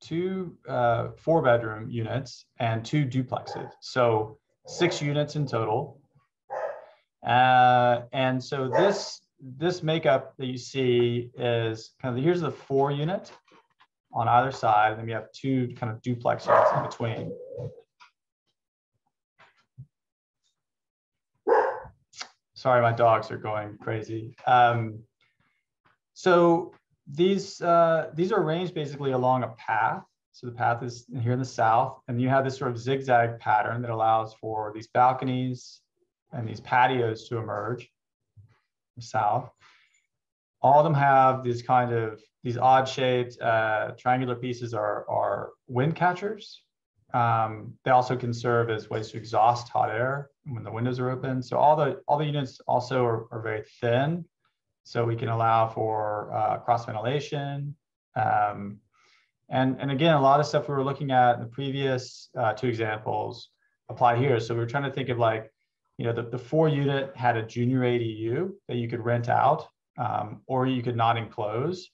two uh, four bedroom units and two duplexes. So six units in total. Uh, and so this this makeup that you see is kind of here's the four unit on either side, and then we have two kind of duplex units in between. Sorry, my dogs are going crazy. Um, so these uh, these are arranged basically along a path. So the path is here in the south, and you have this sort of zigzag pattern that allows for these balconies, and these patios to emerge south. All of them have these kind of these odd shaped uh, triangular pieces are, are wind catchers. Um, they also can serve as ways to exhaust hot air when the windows are open. So all the all the units also are, are very thin, so we can allow for uh, cross ventilation. Um, and and again, a lot of stuff we were looking at in the previous uh, two examples apply here. So we are trying to think of like you know, the, the four unit had a junior ADU that you could rent out, um, or you could not enclose,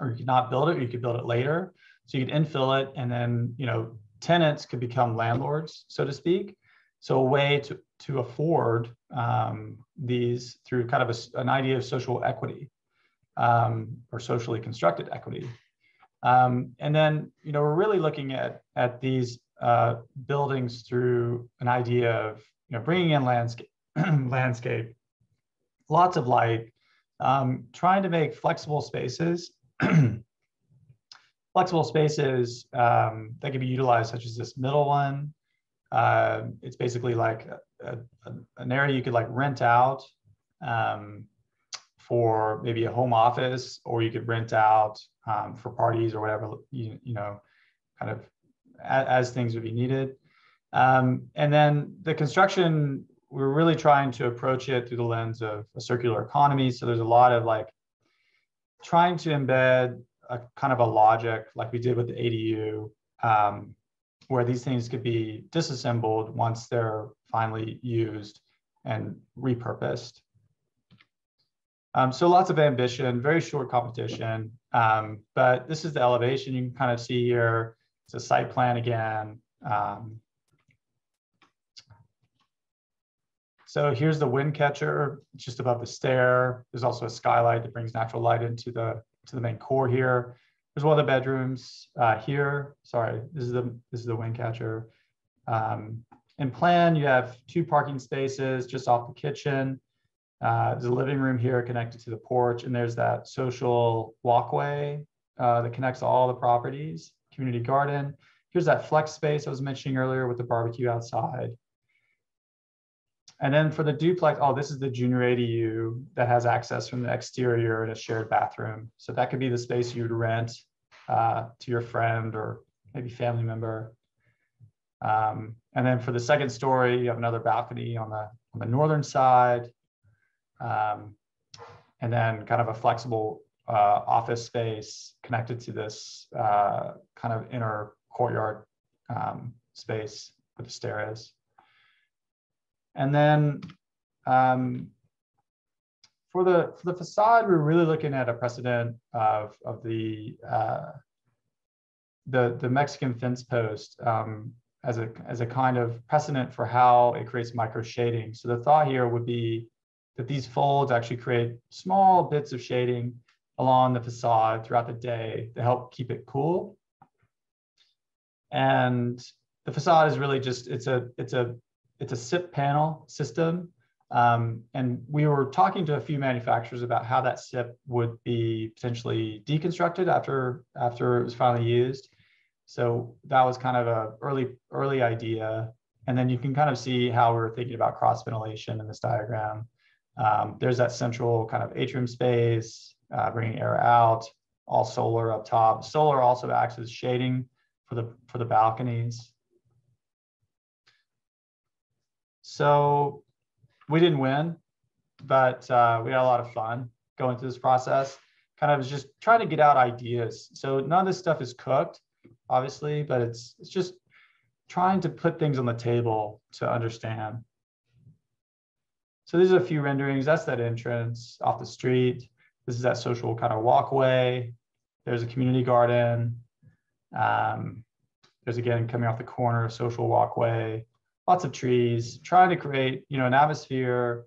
or you could not build it, or you could build it later. So you could infill it, and then you know, tenants could become landlords, so to speak. So a way to to afford um, these through kind of a, an idea of social equity um, or socially constructed equity. Um, and then, you know, we're really looking at at these uh, buildings through an idea of you know, bringing in landscape, landscape, lots of light, um, trying to make flexible spaces, flexible spaces um, that can be utilized, such as this middle one. Uh, it's basically like a, a, an area you could like rent out um, for maybe a home office, or you could rent out um, for parties or whatever, you, you know, kind of as, as things would be needed. Um, and then the construction, we're really trying to approach it through the lens of a circular economy. So there's a lot of like trying to embed a kind of a logic like we did with the ADU, um, where these things could be disassembled once they're finally used and repurposed. Um, so lots of ambition, very short competition, um, but this is the elevation you can kind of see here. It's a site plan again. Um, So here's the wind catcher just above the stair. There's also a skylight that brings natural light into the to the main core here. There's one of the bedrooms uh, here. Sorry, this is the this is the wind catcher. Um, in plan, you have two parking spaces just off the kitchen. Uh, there's a living room here connected to the porch, and there's that social walkway uh, that connects all the properties, community garden. Here's that flex space I was mentioning earlier with the barbecue outside. And then for the duplex, oh, this is the junior ADU that has access from the exterior and a shared bathroom. So that could be the space you'd rent uh, to your friend or maybe family member. Um, and then for the second story, you have another balcony on the, on the northern side. Um, and then kind of a flexible uh, office space connected to this uh, kind of inner courtyard um, space where the stair is. And then um, for the for the facade, we're really looking at a precedent of of the uh, the the Mexican fence post um, as a as a kind of precedent for how it creates micro shading. So the thought here would be that these folds actually create small bits of shading along the facade throughout the day to help keep it cool. And the facade is really just it's a it's a it's a SIP panel system. Um, and we were talking to a few manufacturers about how that SIP would be potentially deconstructed after after it was finally used. So that was kind of a early early idea. And then you can kind of see how we're thinking about cross ventilation in this diagram. Um, there's that central kind of atrium space, uh, bringing air out, all solar up top. Solar also acts as shading for the for the balconies. So we didn't win, but uh, we had a lot of fun going through this process. Kind of just trying to get out ideas. So none of this stuff is cooked, obviously, but it's it's just trying to put things on the table to understand. So these are a few renderings. That's that entrance off the street. This is that social kind of walkway. There's a community garden. Um, there's again coming off the corner, social walkway lots of trees, trying to create, you know, an atmosphere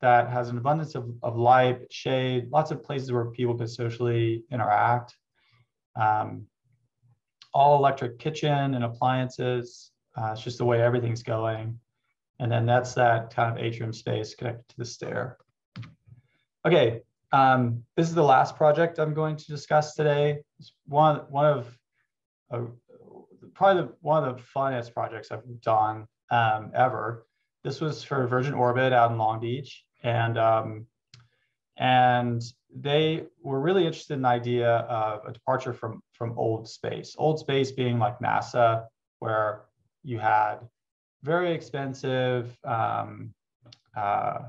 that has an abundance of, of light, shade, lots of places where people can socially interact. Um, all electric kitchen and appliances. Uh, it's just the way everything's going. And then that's that kind of atrium space connected to the stair. Okay, um, this is the last project I'm going to discuss today. It's one, one of uh, probably the, one of the funnest projects I've done um, ever. This was for Virgin Orbit out in Long Beach, and um, and they were really interested in the idea of a departure from from old space. Old space being like NASA, where you had very expensive, um, uh,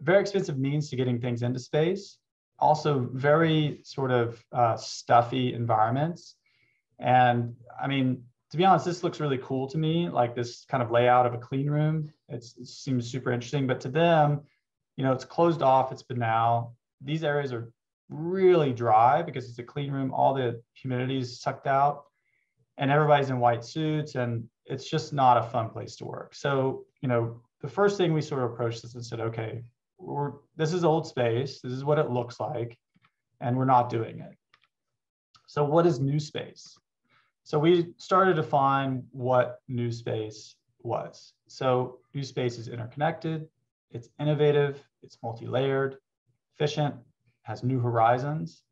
very expensive means to getting things into space. Also, very sort of uh, stuffy environments. And I mean, to be honest, this looks really cool to me, like this kind of layout of a clean room. It's, it seems super interesting, but to them, you know, it's closed off, it's banal. These areas are really dry because it's a clean room. All the humidity is sucked out and everybody's in white suits and it's just not a fun place to work. So, you know, the first thing we sort of approached this and said, okay, we're, this is old space. This is what it looks like, and we're not doing it. So what is new space? So we started to define what new space was. So new space is interconnected, it's innovative, it's multi-layered, efficient, has new horizons.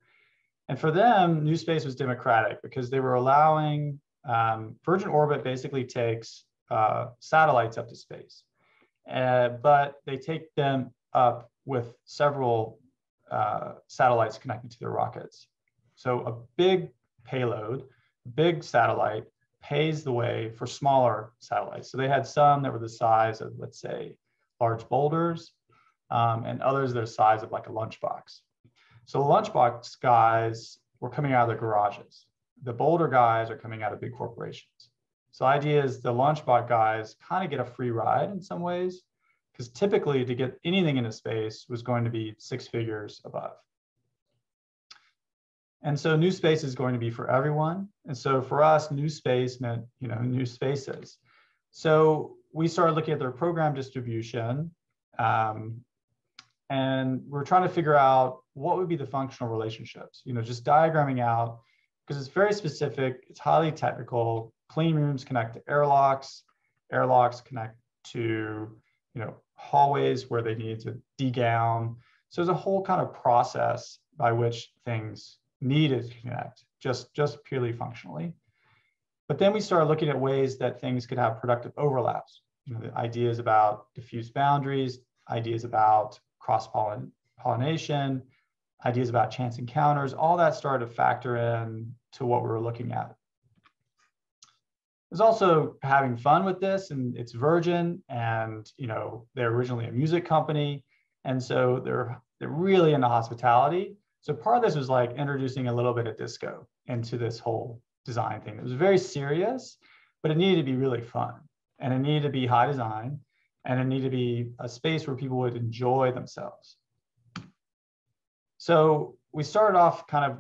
And for them, new space was democratic because they were allowing um, Virgin Orbit basically takes uh, satellites up to space, uh, but they take them up with several uh, satellites connected to their rockets. So a big payload big satellite pays the way for smaller satellites. So they had some that were the size of, let's say, large boulders, um, and others the size of like a lunchbox. So the lunchbox guys were coming out of their garages. The boulder guys are coming out of big corporations. So the idea is the lunchbox guys kind of get a free ride in some ways, because typically to get anything into space was going to be six figures above. And so new space is going to be for everyone. And so for us, new space meant, you know, new spaces. So we started looking at their program distribution um, and we're trying to figure out what would be the functional relationships, you know, just diagramming out because it's very specific, it's highly technical. Clean rooms connect to airlocks, airlocks connect to, you know, hallways where they need to degown. So there's a whole kind of process by which things needed to connect, just, just purely functionally. But then we started looking at ways that things could have productive overlaps. You know, the ideas about diffuse boundaries, ideas about cross-pollination, ideas about chance encounters, all that started to factor in to what we were looking at. There's also having fun with this and it's Virgin and you know they're originally a music company and so they're they're really into hospitality So part of this was like introducing a little bit of disco into this whole design thing. It was very serious, but it needed to be really fun and it needed to be high design and it needed to be a space where people would enjoy themselves. So we started off kind of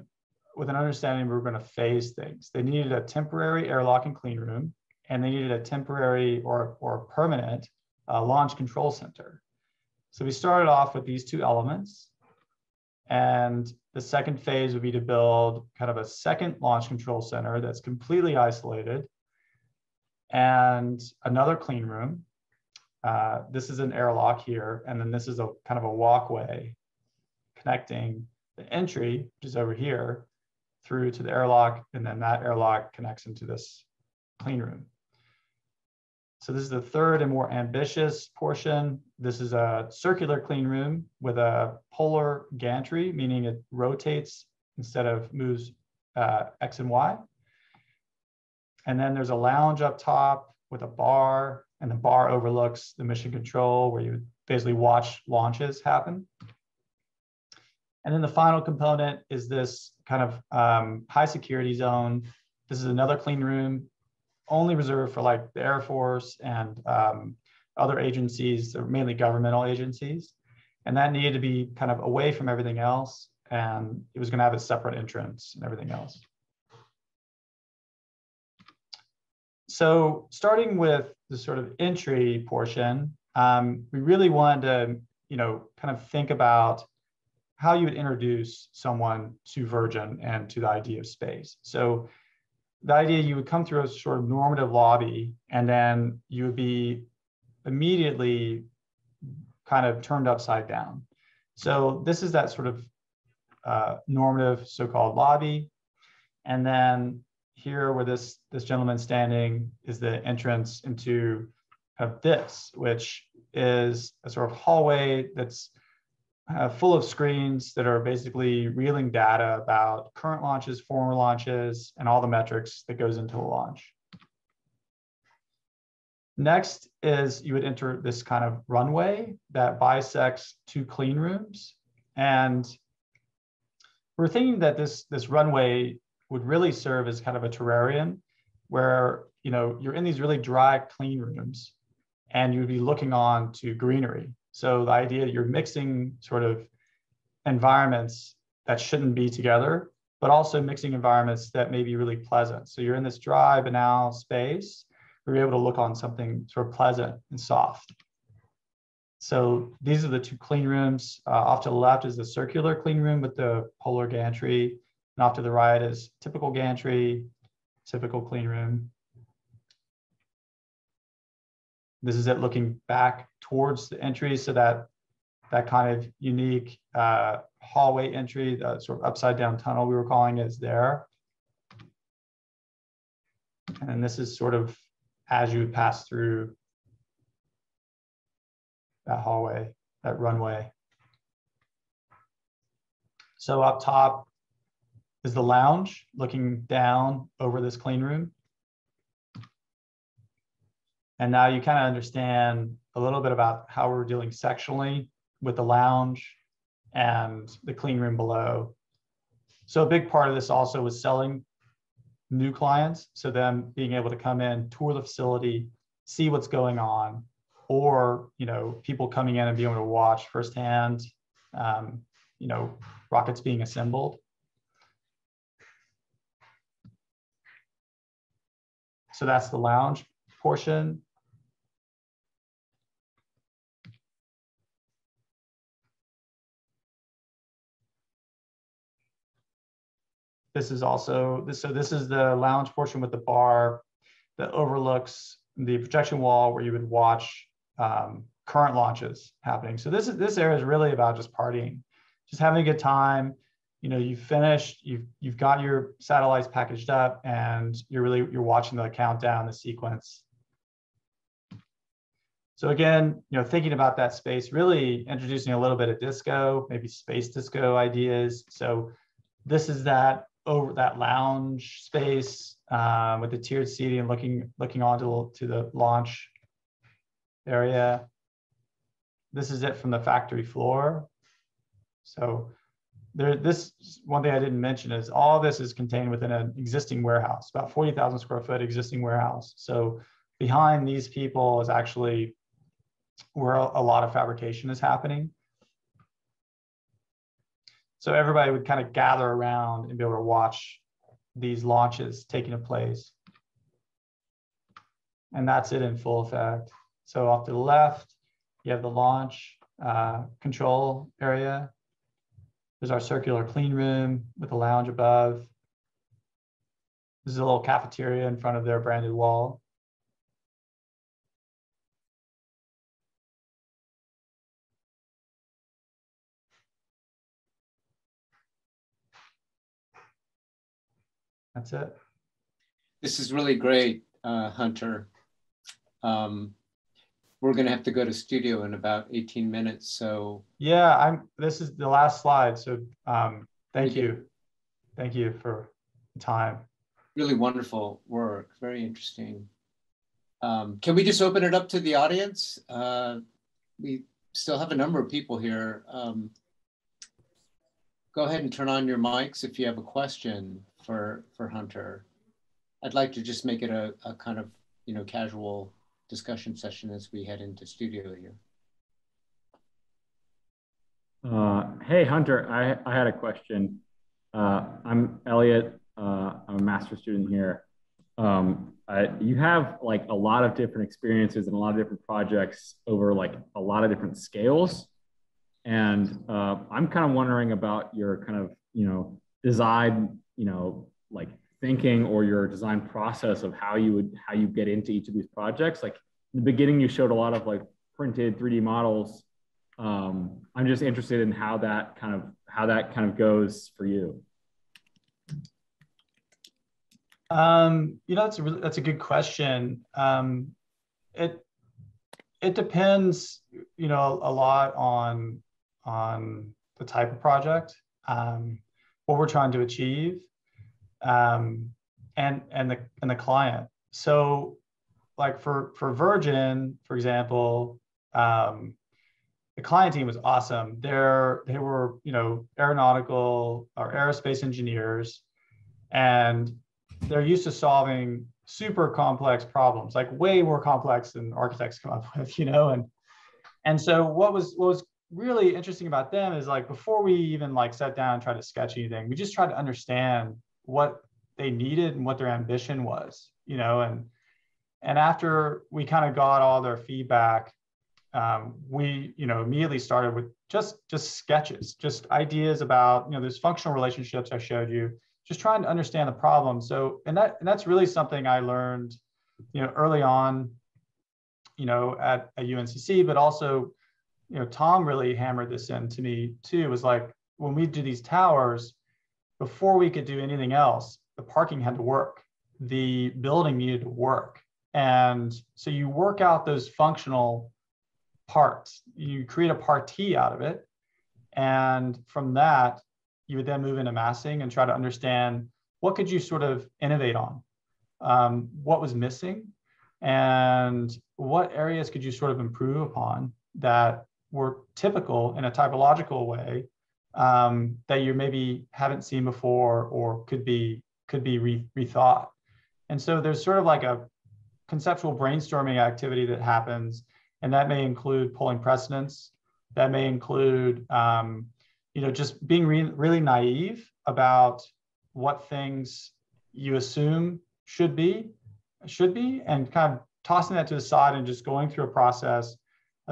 with an understanding we were going to phase things. They needed a temporary airlock and clean room, and they needed a temporary or, or permanent uh, launch control center. So we started off with these two elements. And the second phase would be to build kind of a second launch control center that's completely isolated and another clean room. Uh, this is an airlock here, and then this is a kind of a walkway connecting the entry, which is over here, through to the airlock, and then that airlock connects into this clean room. So this is the third and more ambitious portion. This is a circular clean room with a polar gantry, meaning it rotates instead of moves uh, X and Y. And then there's a lounge up top with a bar, and the bar overlooks the mission control where you basically watch launches happen. And then the final component is this kind of um, high security zone. This is another clean room, only reserved for like the Air Force and um, other agencies, mainly governmental agencies. And that needed to be kind of away from everything else. And it was going to have a separate entrance and everything else. So starting with the sort of entry portion, um, we really wanted to, you know, kind of think about how you would introduce someone to Virgin and to the idea of space. So the idea you would come through a sort of normative lobby and then you would be immediately kind of turned upside down. So this is that sort of uh, normative so-called lobby. And then here where this, this gentleman standing is the entrance into kind of this, which is a sort of hallway that's uh, full of screens that are basically reeling data about current launches, former launches, and all the metrics that goes into a launch. Next is you would enter this kind of runway that bisects two clean rooms. And we're thinking that this, this runway would really serve as kind of a terrarium where you know you're in these really dry clean rooms and you'd be looking on to greenery so the idea that you're mixing sort of environments that shouldn't be together, but also mixing environments that may be really pleasant. So you're in this dry, banal space, where you're able to look on something sort of pleasant and soft. So these are the two clean rooms. Uh, off to the left is the circular clean room with the polar gantry. And off to the right is typical gantry, typical clean room. This is it looking back towards the entry so that that kind of unique uh, hallway entry, the sort of upside down tunnel we were calling is there. And this is sort of as you pass through that hallway, that runway. So up top is the lounge looking down over this clean room. And now you kind of understand a little bit about how we're dealing sectionally with the lounge and the clean room below. So a big part of this also was selling new clients. So them being able to come in, tour the facility, see what's going on, or you know people coming in and being able to watch firsthand, um, you know rockets being assembled. So that's the lounge portion. This is also, this, so this is the lounge portion with the bar that overlooks the projection wall where you would watch um, current launches happening. So this is this area is really about just partying, just having a good time. You know, you've finished, you've you've got your satellites packaged up, and you're really you're watching the countdown, the sequence. So again, you know, thinking about that space, really introducing a little bit of disco, maybe space disco ideas. So this is that over that lounge space um, with the tiered seating and looking looking onto to the launch area. This is it from the factory floor. So there, this one thing I didn't mention is all this is contained within an existing warehouse, about 40,000 square foot existing warehouse. So behind these people is actually where a lot of fabrication is happening. So everybody would kind of gather around and be able to watch these launches taking a place. And that's it in full effect. So off to the left, you have the launch uh, control area. There's our circular clean room with a lounge above. This is a little cafeteria in front of their branded wall. That's it. This is really great, uh, Hunter. Um, we're going to have to go to studio in about 18 minutes. So yeah, I'm. This is the last slide. So um, thank you, thank you for time. Really wonderful work. Very interesting. Um, can we just open it up to the audience? Uh, we still have a number of people here. Um, go ahead and turn on your mics if you have a question for for Hunter. I'd like to just make it a, a kind of you know casual discussion session as we head into studio here. Uh, hey, Hunter, I, I had a question. Uh, I'm Elliot. Uh, I'm a master's student here. Um, I, you have like a lot of different experiences and a lot of different projects over like a lot of different scales. And uh, I'm kind of wondering about your kind of, you know, design, you know, like thinking or your design process of how you would how you get into each of these projects. Like in the beginning you showed a lot of like printed 3d models. Um, i'm just interested in how that kind of how that kind of goes for you. Um, you know that's a really, that's a good question. Um, it it depends you know a lot on on the type of project. Um, what we're trying to achieve um, and and the and the client. So, like for for Virgin, for example, um, the client team was awesome. They're they were you know aeronautical or aerospace engineers, and they're used to solving super complex problems, like way more complex than architects come up with, you know. And and so what was what was really interesting about them is like before we even like sat down and tried to sketch anything, we just tried to understand what they needed and what their ambition was, you know, and and after we kind of got all their feedback, um, we you know immediately started with just just sketches, just ideas about you know those functional relationships I showed you, just trying to understand the problem. So and that and that's really something I learned, you know, early on, you know, at, at UNCC, but also, you know, Thom really hammered this into me too. Was like when we do these towers, before we could do anything else, the parking had to work, the building needed to work. And so you work out those functional parts, you create a partie out of it. And from that, you would then move into massing and try to understand what could you sort of innovate on, um, what was missing, and what areas could you sort of improve upon that were typical in a typological way um, that you maybe haven't seen before or could be could be re, rethought. And so there's sort of like a conceptual brainstorming activity that happens, and that may include pulling precedents. That may include, um, you know, just being re- really naive about what things you assume should be, should be, and kind of tossing that to the side and just going through a process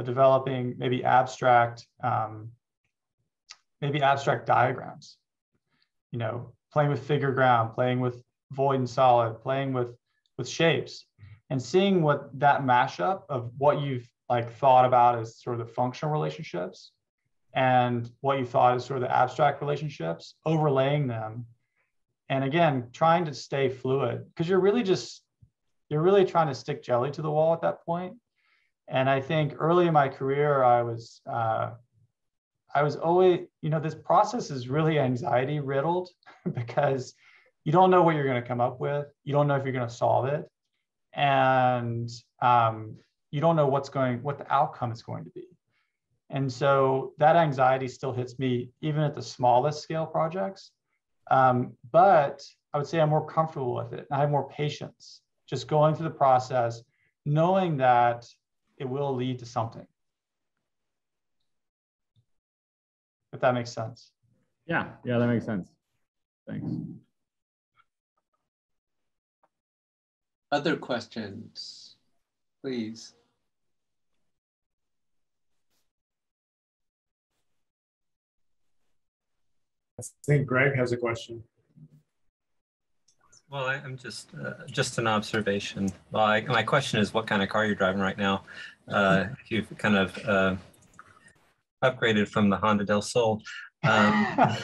developing maybe abstract um, maybe abstract diagrams, you know, playing with figure ground, playing with void and solid, playing with, with shapes and seeing what that mashup of what you've like thought about as sort of the functional relationships and what you thought is sort of the abstract relationships, overlaying them. And again, trying to stay fluid because you're really just, you're really trying to stick jelly to the wall at that point. And I think early in my career, I was uh, I was always, you know, this process is really anxiety riddled because you don't know what you're going to come up with. You don't know if you're going to solve it. And um, you don't know what's going, what the outcome is going to be. And so that anxiety still hits me even at the smallest scale projects. Um, but I would say I'm more comfortable with it. And I have more patience just going through the process, knowing that it will lead to something. If that makes sense. Yeah, yeah, that makes sense. Thanks. Other questions, please. I think Greg has a question. Well, I, am just uh, just an observation. Well, I, my question is, what kind of car you're driving right now? Uh, you've kind of uh, upgraded from the Honda Del Sol. Um,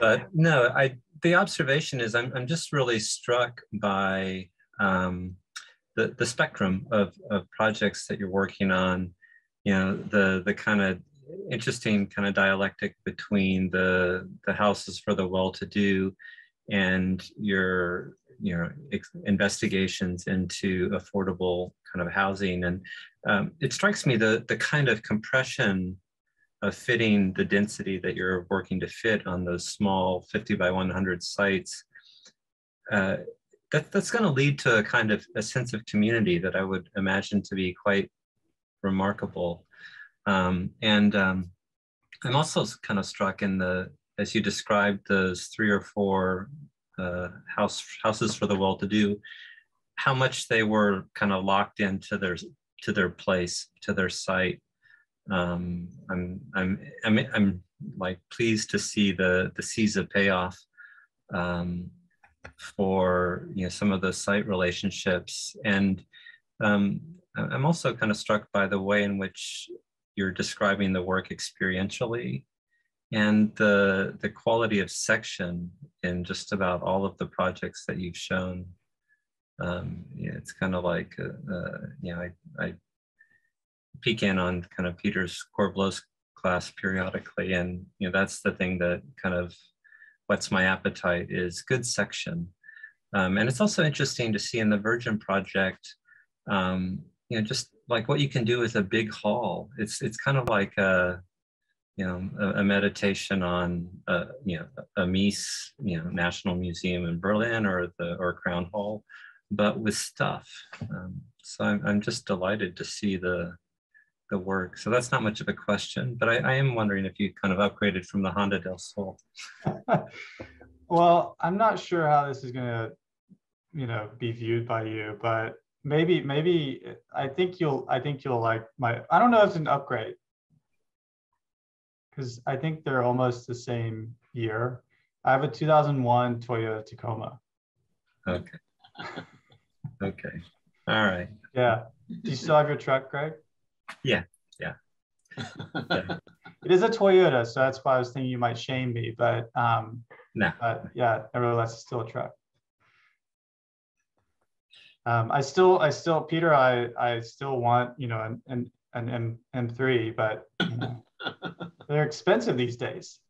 but no, I the observation is I'm I'm just really struck by um, the the spectrum of of projects that you're working on. You know, the the kind of interesting kind of dialectic between the the houses for the well-to-do and your you know investigations into affordable kind of housing. And um, it strikes me the the kind of compression of fitting the density that you're working to fit on those small 50 by 100 sites uh, that, that's going to lead to a kind of a sense of community that I would imagine to be quite remarkable. Um, and um, I'm also kind of struck in the, as you described those three or four uh, house houses for the well-to-do, how much they were kind of locked into their to their place, to their site. Um, I'm, I'm, I'm, I'm like pleased to see the the Siza payoff um, for you know some of the site relationships, and um, I'm also kind of struck by the way in which you're describing the work experientially and the the quality of section in just about all of the projects that you've shown. Um, yeah, it's kind of like uh, uh, you know I, I peek in on kind of Peter's Corbleau's class periodically and you know that's the thing that kind of whets my appetite is good section. Um, and it's also interesting to see in the Virgin project um, you know just like what you can do with a big hall. It's it's kind of like a you know, a, a meditation on, uh, you know, a Mies, you know, National Museum in Berlin or the or Crown Hall, but with stuff. Um, so I'm, I'm just delighted to see the the work. So that's not much of a question, but I, I am wondering if you kind of upgraded from the Honda del Sol. well, I'm not sure how this is going to, you know, be viewed by you, but maybe maybe I think you'll I think you'll like my I don't know if it's an upgrade because I think they're almost the same year. I have a 2001 Toyota Tacoma. Okay. okay. All right. Yeah. Do you still have your truck, Greg? Yeah. Yeah. yeah. It is a Toyota, so that's why I was thinking you might shame me, but um, no. But yeah, nevertheless, it's still a truck. Um, I still, I still, Peter, I, I still want, you know, an, an, an M, M3, but you know, they're expensive these days.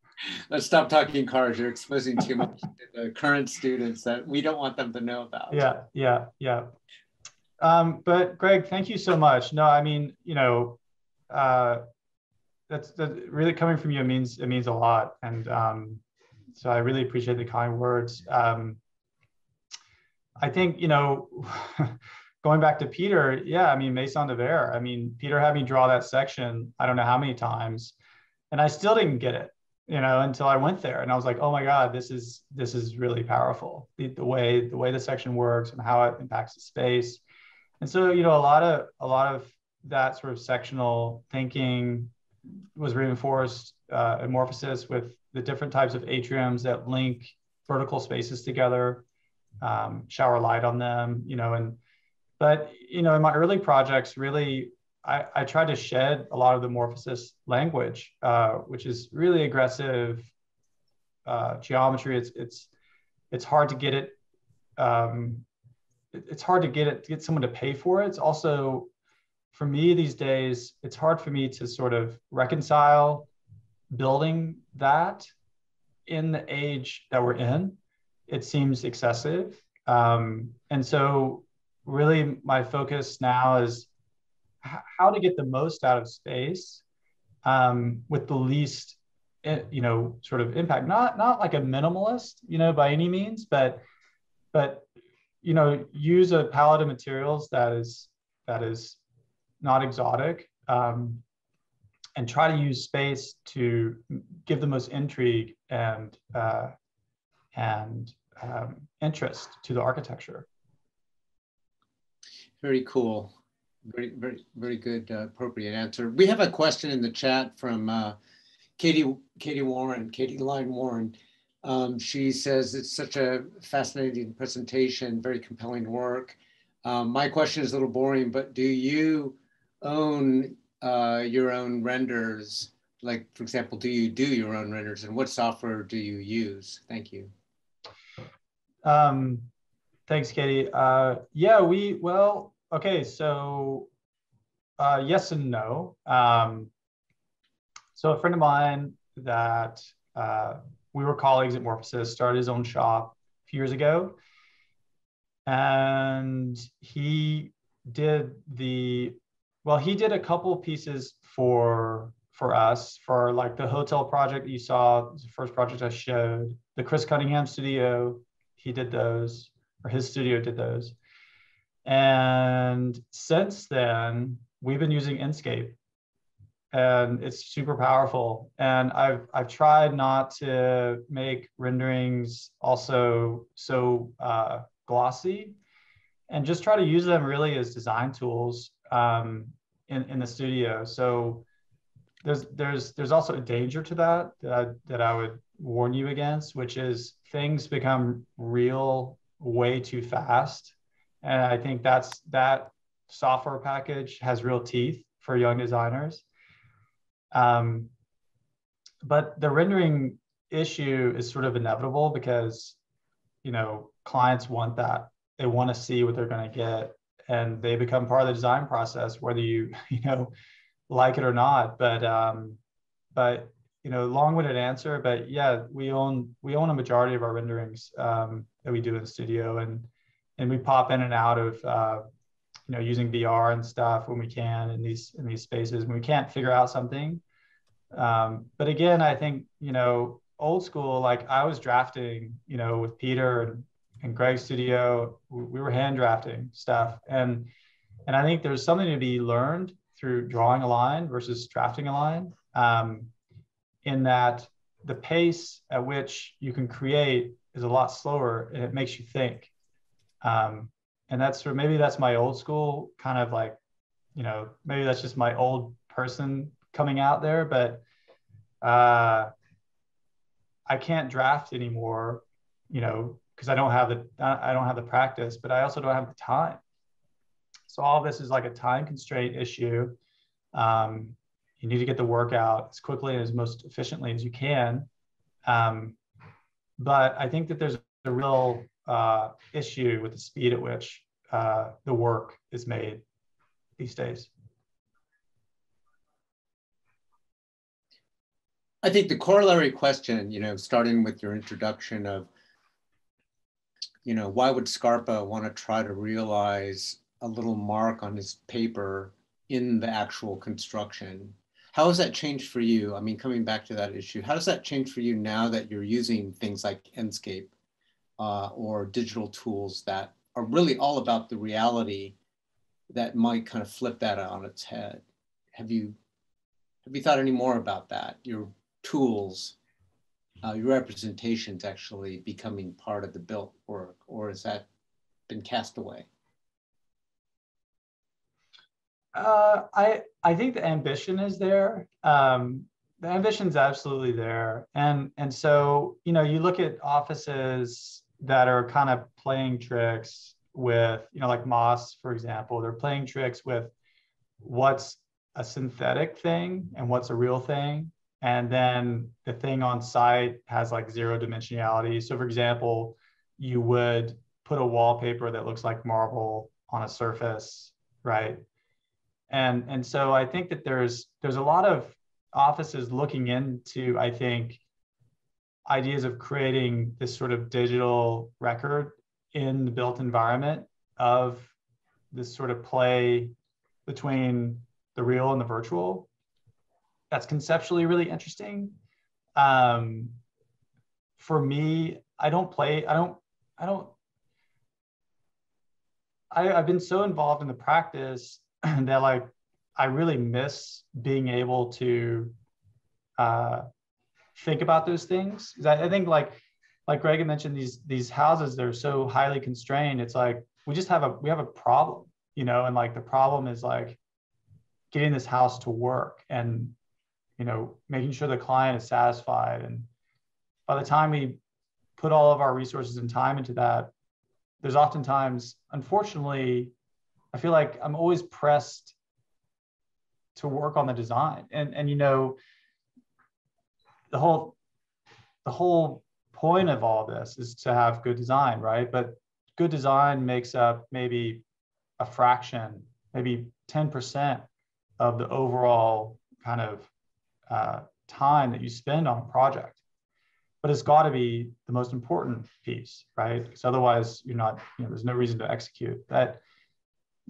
Let's stop talking cars. You're exposing too much to the current students that we don't want them to know about. Yeah, yeah, yeah. Um, but Greg, thank you so much. No, I mean, you know, uh, that's, that's really coming from you. It means it means a lot, and um, so I really appreciate the kind words. Um, I think you know. going back to Peter, yeah, I mean, Maison de Verre. I mean, Peter had me draw that section, I don't know how many times, and I still didn't get it, you know, until I went there. And I was like, oh my God, this is this is really powerful. The, the way the way the section works and how it impacts the space. And so, you know, a lot of a lot of that sort of sectional thinking was reinforced uh, at Morphosis with the different types of atriums that link vertical spaces together, um, shower light on them, you know, and but you know, in my early projects, really, I, I tried to shed a lot of the Morphosis language, uh, which is really aggressive uh, geometry. It's it's it's hard to get it. Um, it's hard to get it to get someone to pay for it. It's also for me these days. It's hard for me to sort of reconcile building that in the age that we're in. It seems excessive, um, and so really my focus now is how to get the most out of space um, with the least eh, you know sort of impact. Not not like a minimalist you know by any means but but you know use a palette of materials that is that is not exotic um, and try to use space to give the most intrigue and uh, and um, interest to the architecture very cool very, very, very good, uh, appropriate answer. We have a question in the chat from uh, Katie, Katie Warren, Katie Line Warren. Um, she says it's such a fascinating presentation, very compelling work. Um, my question is a little boring, but do you own uh, your own renders? Like, for example, do you do your own renders and what software do you use? Thank you. Um, thanks, Katie. Uh, yeah, we, well, okay, so uh, yes and no. Um, so a friend of mine that uh, we were colleagues at Morphosis started his own shop a few years ago. And he did the, well, he did a couple pieces for for us for like the hotel project you saw, the first project I showed, the Chris Cunningham studio, he did those, or his studio did those. And since then, we've been using Enscape and it's super powerful. And I've, I've tried not to make renderings also so uh, glossy and just try to use them really as design tools um, in, in the studio. So there's, there's, there's also a danger to that, that that I would warn you against, which is things become real way too fast and I think that's that software package has real teeth for young designers. Um, but the rendering issue is sort of inevitable because, you know, clients want that. They want to see what they're going to get, and they become part of the design process, whether you, you know, like it or not. But, um, but you know, long-winded answer. But yeah, we own we own a majority of our renderings um, that we do in studio, and and we pop in and out of uh, you know using VR and stuff when we can in these in these spaces when we can't figure out something. Um, but again, I think you know old school like I was drafting you know with Peter and, and Greg's studio we were hand drafting stuff and and I think there's something to be learned through drawing a line versus drafting a line um, in that the pace at which you can create is a lot slower and it makes you think um, and that's sort of maybe that's my old school kind of like, you know, maybe that's just my old person coming out there, but uh, I can't draft anymore, you know, because I don't have the I don't have the practice, but I also don't have the time. So all this is like a time constraint issue. Um, you need to get the work out as quickly and as most efficiently as you can. Um, but I think that there's a real uh, issue with the speed at which uh, the work is made these days. I think the corollary question, you know, starting with your introduction of, you know, why would Scarpa want to try to realize a little mark on his paper in the actual construction? How has that changed for you? I mean, coming back to that issue, how does that change for you now that you're using things like Enscape? uh, or digital tools that are really all about the reality that might kind of flip that on its head. Have you have you thought any more about that? Your tools, uh, your representations actually becoming part of the built work, or has that been cast away? Uh, I I think the ambition is there. Um, the ambition is absolutely there, and and so you know you look at offices that are kind of playing tricks with, you know, like Moss, for example, they're playing tricks with what's a synthetic thing and what's a real thing. And then the thing on site has like zero dimensionality. So, for example, you would put a wallpaper that looks like marble on a surface, right? And and so I think that there's there's a lot of offices looking into I think ideas of creating this sort of digital record in the built environment of this sort of play between the real and the virtual. That's conceptually really interesting. Um, for me, I don't play, I don't, I don't, I, I've been so involved in the practice that like I really miss being able to uh, think about those things. I, I think like like Greg mentioned, these these houses they're so highly constrained. It's like we just have a we have a problem, you know, and like the problem is like getting this house to work and you know making sure the client is satisfied. And by the time we put all of our resources and time into that, there's oftentimes, unfortunately, I feel like I'm always pressed to work on the design. And and you know, the whole the whole point of all this is to have good design, right? But good design makes up maybe a fraction, maybe 10% of the overall kind of uh, time that you spend on a project. But it's got to be the most important piece, right? Because otherwise, you're not, you know, there's no reason to execute that.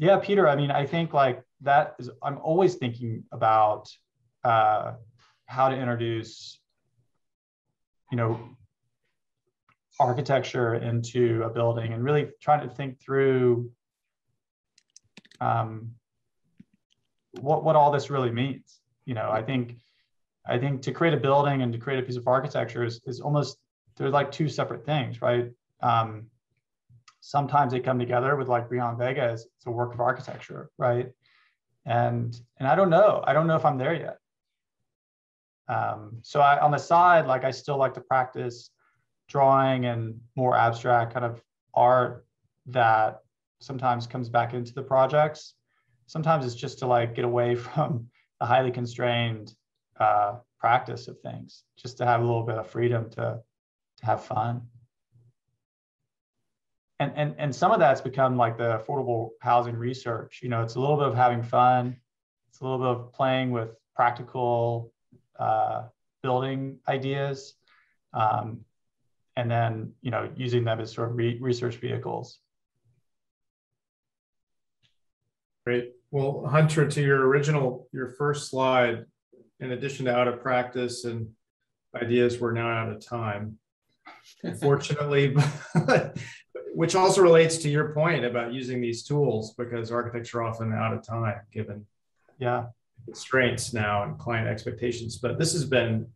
Yeah, Peter, I mean, I think like that is, I'm always thinking about uh, how to introduce, you know, architecture into a building and really trying to think through um, what what all this really means. You know, I think I think to create a building and to create a piece of architecture is, is almost they're like two separate things, right? Um, sometimes they come together with like Beyond Vega as it's a work of architecture, right? And and I don't know, I don't know if I'm there yet. Um, so I, on the side, like I still like to practice drawing and more abstract kind of art that sometimes comes back into the projects. Sometimes it's just to like get away from the highly constrained uh, practice of things, just to have a little bit of freedom to, to have fun. And, and, and some of that's become like the affordable housing research. You know, it's a little bit of having fun. It's a little bit of playing with practical uh, building ideas. Um, and then you know using them as sort of re research vehicles. Great. Well, Hunter, to your original, your first slide, in addition to out of practice and ideas, we're now out of time. Unfortunately, which also relates to your point about using these tools because architects are often out of time given yeah constraints now and client expectations. But this has been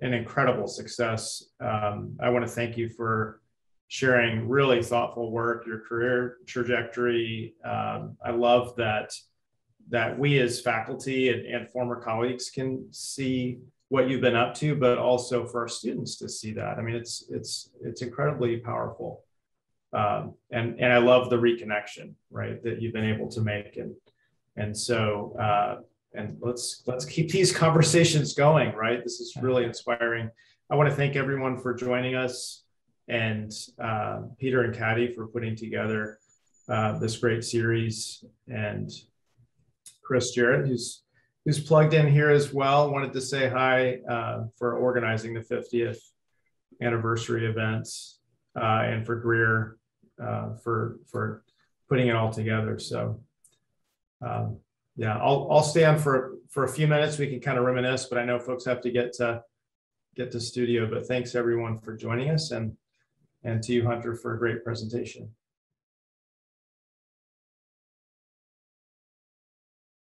an incredible success. Um, I want to thank you for sharing really thoughtful work, your career trajectory. Um, I love that that we as faculty and, and, former colleagues can see what you've been up to, but also for our students to see that. I mean, it's it's it's incredibly powerful. Um, and and I love the reconnection, right, that you've been able to make, and and so uh, and let's let's keep these conversations going right? This is really inspiring. I want to thank everyone for joining us and uh, peter and Caddy for putting together uh, this great series. And chris jarrett who's who's plugged in here as well wanted to say hi uh, for organizing the 50th anniversary events uh, and for greer uh, for for putting it all together so um, yeah, I'll I'll stay on for for a few minutes. We can kind of reminisce, but I know folks have to get to get to studio. But thanks everyone for joining us, and and to you, Hunter, for a great presentation.